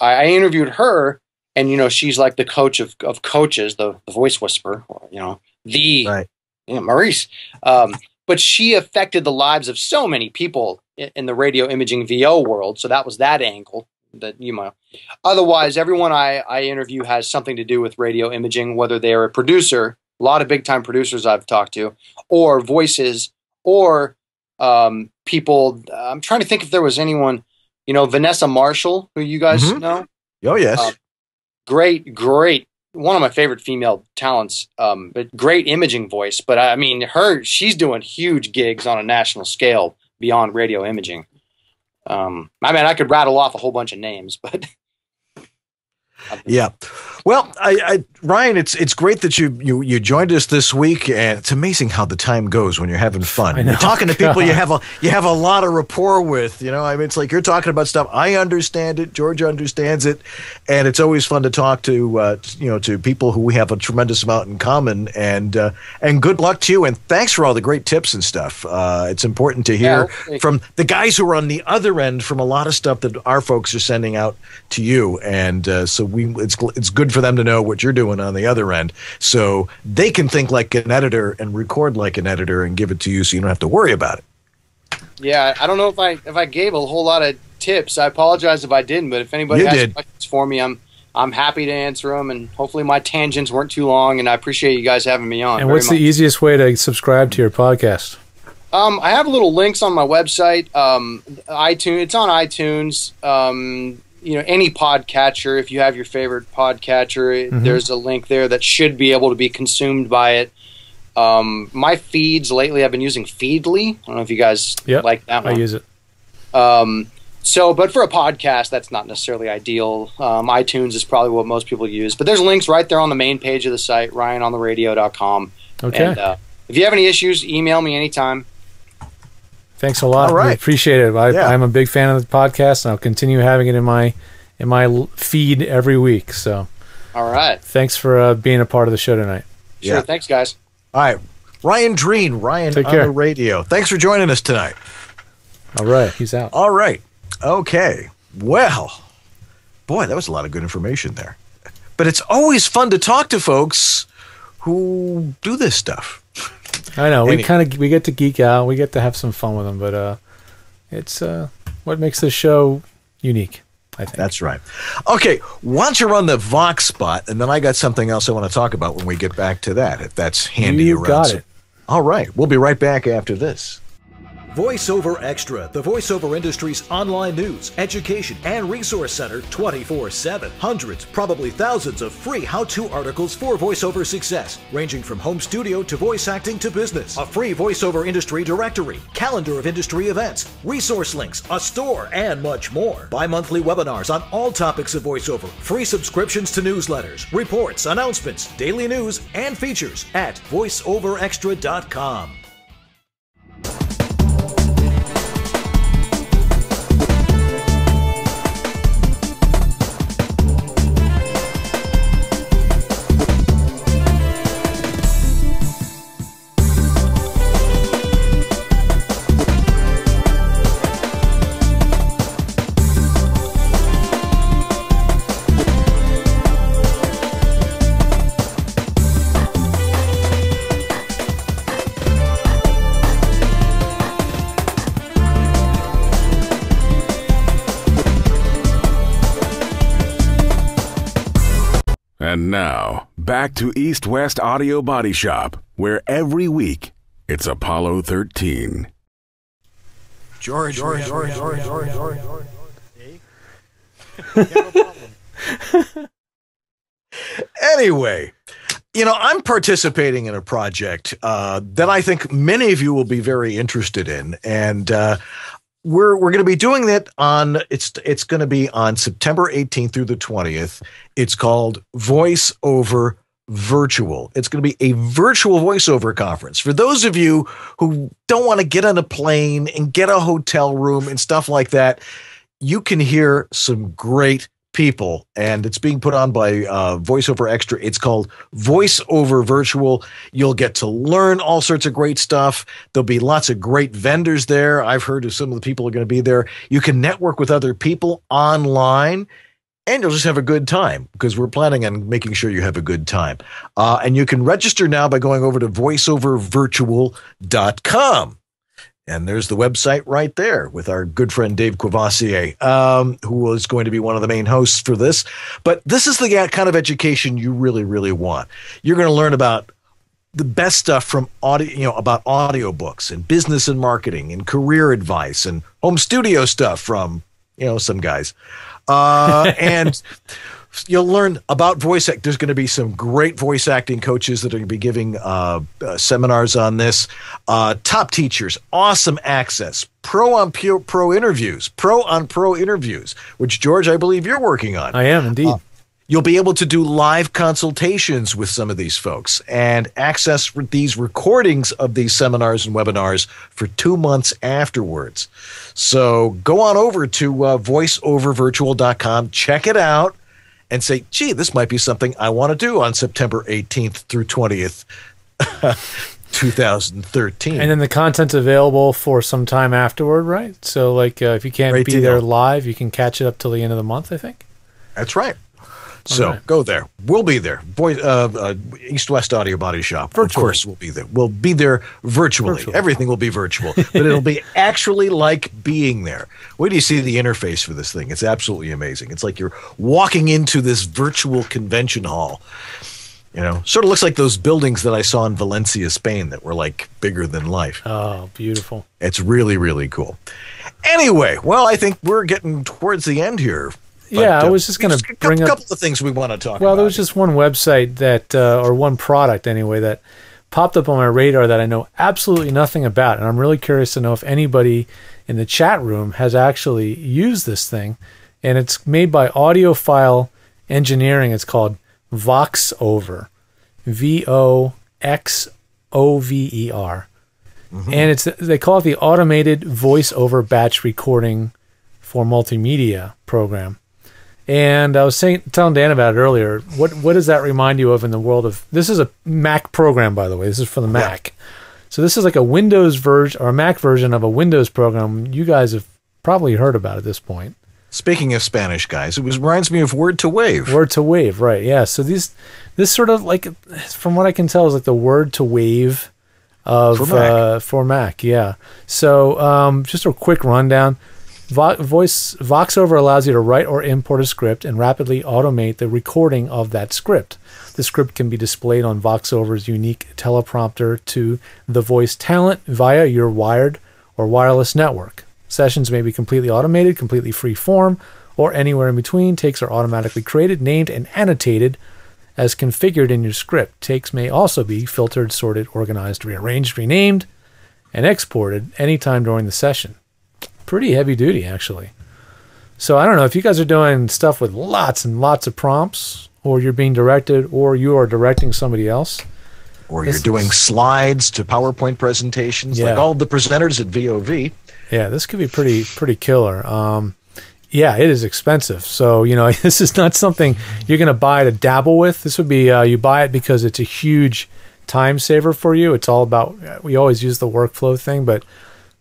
I, I interviewed her, and you know she's like the coach of, of coaches, the, the voice whisperer, or, you know the right. yeah, Marice. Um, but she affected the lives of so many people in, in the radio imaging VO world. So that was that angle that you might. Otherwise, everyone I, I interview has something to do with radio imaging, whether they're a producer, a lot of big time producers I've talked to, or voices, or um, people. I'm trying to think if there was anyone, you know, Vanessa Marshall, who you guys Mhm. know Oh yes. Uh, great, great. One of my favorite female talents, um, but great imaging voice. But I mean, her, she's doing huge gigs on a national scale beyond radio imaging. Um, I mean, I could rattle off a whole bunch of names, but Yeah. Well, I, I, Ryan, it's it's great that you, you you joined us this week, and it's amazing how the time goes when you're having fun. You're talking to people you have a you have a lot of rapport with. You know, I mean, it's like you're talking about stuff. I understand it. George understands it, and it's always fun to talk to uh, you know to people who we have a tremendous amount in common. And uh, and good luck to you, and thanks for all the great tips and stuff. Uh, it's important to hear hopefully. from the guys who are on the other end from a lot of stuff that our folks are sending out to you, and uh, so we it's it's good for them to know what you're doing on the other end, so they can think like an editor and record like an editor and give it to you, so you don't have to worry about it. yeah, I don't know if I if I gave a whole lot of tips. I apologize if I didn't. But if anybody You has did. questions for me, I'm I'm happy to answer them, and hopefully my tangents weren't too long. And I appreciate you guys having me on. and very what's much. the easiest way to subscribe to your podcast? Um, I have little links on my website. Um, iTunes. It's on iTunes. Um, you know, any podcatcher. If you have your favorite podcatcher, Mhm. there's a link there that should be able to be consumed by it. Um, my feeds lately, I've been using Feedly. I don't know if you guys Yep. like that I use it. Um, so, but for a podcast, that's not necessarily ideal. Um, iTunes is probably what most people use, but there's links right there on the main page of the site, ryanontheradio.com. Okay. And, uh, if you have any issues, email me anytime. Thanks a lot. All We appreciate it. I, Yeah. I'm a big fan of the podcast, and I'll continue having it in my in my feed every week. So, All right. thanks for uh, being a part of the show tonight. Sure. Yeah. Thanks, guys. All right, Ryan Drean, Ryan Take on care. the radio. Thanks for joining us tonight. All right, he's out. All right, okay. Well, boy, that was a lot of good information there. But it's always fun to talk to folks who do this stuff. I know we kind of we get to geek out, we get to have some fun with them, but uh, it's uh, what makes this show unique. I think That's right. Okay, why don't you run the Vox spot, and then I got something else I want to talk about when we get back to that, if that's handy You around. got it. All right, we'll be right back after this. VoiceOver Extra, the voiceover industry's online news, education, and resource center 24 7. Hundreds, probably thousands of free how to articles for voiceover success, ranging from home studio to voice acting to business. A free voiceover industry directory, calendar of industry events, resource links, a store, and much more. Bi monthly webinars on all topics of voiceover, free subscriptions to newsletters, reports, announcements, daily news, and features at voiceoverextra.com. And now, back to East West Audio Body Shop, where every week it's Apollo 13. George, George, George, George, George, George, George. anyway, you know, I'm participating in a project uh, that I think many of you will be very interested in, and uh, we're we're going to be doing it on it's it's going to be on September 18th through the 20th. It's called Voice Over Virtual. It's going to be a virtual voiceover conference. For those of you who don't want to get on a plane and get a hotel room and stuff like that, you can hear some great people and it's being put on by uh, voiceover extra. It's called voiceover virtual. You'll get to learn all sorts of great stuff. There'll be lots of great vendors there. I've heard of some of the people are going to be there. You can network with other people online and you'll just have a good time because we're planning on making sure you have a good time. Uh, and you can register now by going over to voiceovervirtual.com and there's the website right there with our good friend Dave Courvoisier, um, who is going to be one of the main hosts for this. But this is the kind of education you really, really want. You're going to learn about the best stuff from audio, you know, about audiobooks and business and marketing and career advice and home studio stuff from, you know, some guys. Uh, and you'll learn about voice act. There's going to be some great voice acting coaches that are going to be giving uh, uh, seminars on this. Uh, top teachers, awesome access, pro on pro, pro interviews, pro on pro interviews, which George, I believe you're working on. I am indeed. Uh, you'll be able to do live consultations with some of these folks and access these recordings of these seminars and webinars for two months afterwards. So go on over to uh, voiceovervirtual.com, check it out and say, gee, this might be something I want to do on September 18th through 20th. 2013. And then the content's available for some time afterward, right? So, like, uh, if you can't be deal. there live, you can catch it up till the end of the month, I think. That's right. So right. go there. We'll be there. Boy, uh, uh, East West Audio Body Shop. Virtually. Of course, we'll be there. We'll be there virtually. virtually. Everything will be virtual, but it'll be actually like being there. Wait do you see the interface for this thing? It's absolutely amazing. It's like you're walking into this virtual convention hall. You know, sort of looks like those buildings that I saw in Valencia, Spain, that were like bigger than life. Oh, beautiful! It's really, really cool. Anyway, well, I think we're getting towards the end here but, yeah, uh, I was just going to bring a up a couple of things we want to talk about. well, about. there was just one website that, uh, or one product anyway, that popped up on my radar that I know absolutely nothing about. And I'm really curious to know if anybody in the chat room has actually used this thing. And it's made by Audiofile Engineering. It's called Voxover. V O X O V E R. Mm-hmm. And it's they call it the automated voice over batch recording for multimedia program. And I was saying, telling Dan about it earlier. What what does that remind you of in the world of? This is a Mac program, by the way. This is for the Mac. Yeah. So this is like a Windows version or a Mac version of a Windows program. You guys have probably heard about at this point. Speaking of Spanish guys, it was reminds me of Word to Wave. Word to Wave, right? Yeah. So these this sort of like, from what I can tell, is like the Word to Wave of for Mac. Uh, for Mac yeah. So um, just a quick rundown. Vo- voice VoxOver allows you to write or import a script and rapidly automate the recording of that script. The script can be displayed on VoxOver's unique teleprompter to the voice talent via your wired or wireless network. Sessions may be completely automated, completely free form, or anywhere in between. Takes are automatically created, named, and annotated as configured in your script. Takes may also be filtered, sorted, organized, rearranged, renamed, and exported anytime during the session pretty heavy duty actually. So I don't know if you guys are doing stuff with lots and lots of prompts, or you're being directed, or you are directing somebody else, or you're doing slides to PowerPoint presentations, yeah. like all the presenters at VOV. Yeah, this could be pretty pretty killer. Um, yeah, it is expensive. So you know, this is not something you're going to buy to dabble with. This would be uh, you buy it because it's a huge time saver for you. It's all about. We always use the workflow thing, but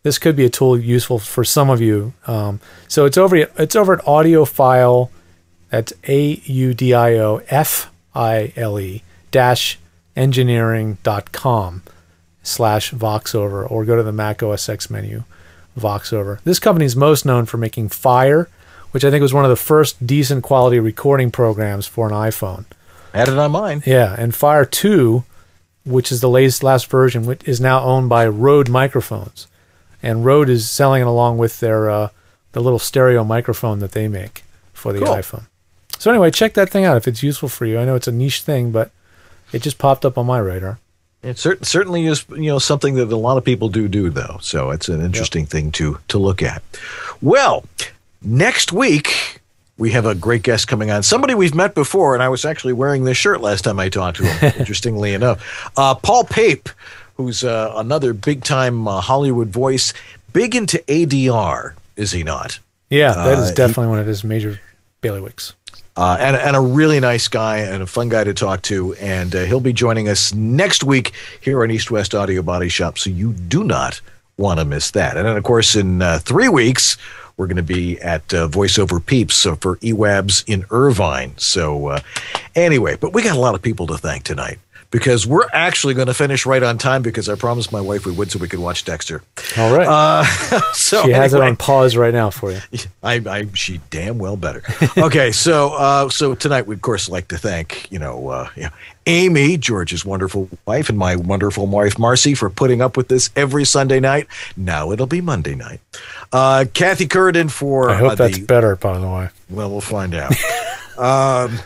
this could be a tool useful for some of you. Um, so it's over it's over at Audiofile. That's A U D I O F I L E dash engineering.com slash voxover or go to the Mac OS X menu, voxover. This company is most known for making Fire, which I think was one of the first decent quality recording programs for an iPhone. Had it on mine. Yeah, and Fire 2, which is the latest last version, which is now owned by Rode Microphones. And Rode is selling it along with their uh, the little stereo microphone that they make for the Cool. iPhone. So anyway, check that thing out if it's useful for you. I know it's a niche thing, but it just popped up on my radar. It cer- certainly is, you know, something that a lot of people do do, though. So it's an interesting thing to to look at. Well, next week we have a great guest coming on. Somebody we've met before, and I was actually wearing this shirt last time I talked to him. interestingly enough, uh, Paul Pape, who's uh, another big time uh, Hollywood voice, big into ADR, is he not? Yeah, that is Uh, is he- definitely one of his major bailiwicks. uh, and, and a really nice guy and a fun guy to talk to. And uh, he'll be joining us next week here on East West Audio Body Shop. So you do not want to miss that. And then, of course, in uh, three weeks, we're going to be at uh, Voiceover Peeps so for EWABs in Irvine. So, uh, anyway, but we got a lot of people to thank tonight because we're actually going to finish right on time because I promised my wife we would so we could watch Dexter. All right. Uh, so she has it on pause right now for you. I, I she damn well better. Okay, so uh, so tonight we of course like to thank you know uh, yeah, Amy, George's wonderful wife, and my wonderful wife Marcy for putting up with this every Sunday night. Now it'll be Monday night. Uh, Kathy Curden for I hope uh, that's the better, by the way. well, we'll find out. um,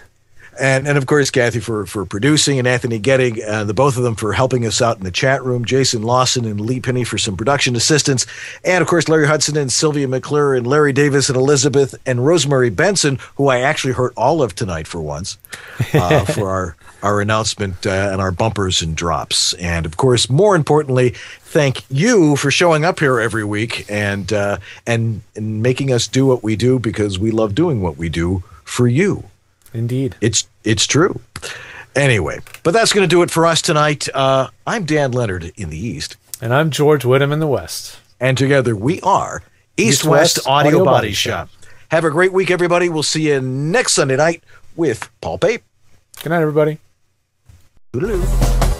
and and of course Kathy for for producing and Anthony Getting uh, the both of them for helping us out in the chat room. Jason Lawson and Lee Penny for some production assistance, and of course Larry Hudson and Sylvia McClure and Larry Davis and Elizabeth and Rosemary Benson, who I actually heard all of tonight for once uh, for our our announcement uh, and our bumpers and drops. And of course, more importantly, thank you for showing up here every week and uh, and and making us do what we do because we love doing what we do for you. Indeed. It's it's true. Anyway, but that's going to do it for us tonight. Uh, I'm Dan Lenard in the East. And I'm George Whittam in the West. And together we are East, East West, West Audio, Audio Body, Body Shop. Have a great week, everybody. We'll see you next Sunday night with Paul Pape. Good night, everybody. Toodaloo.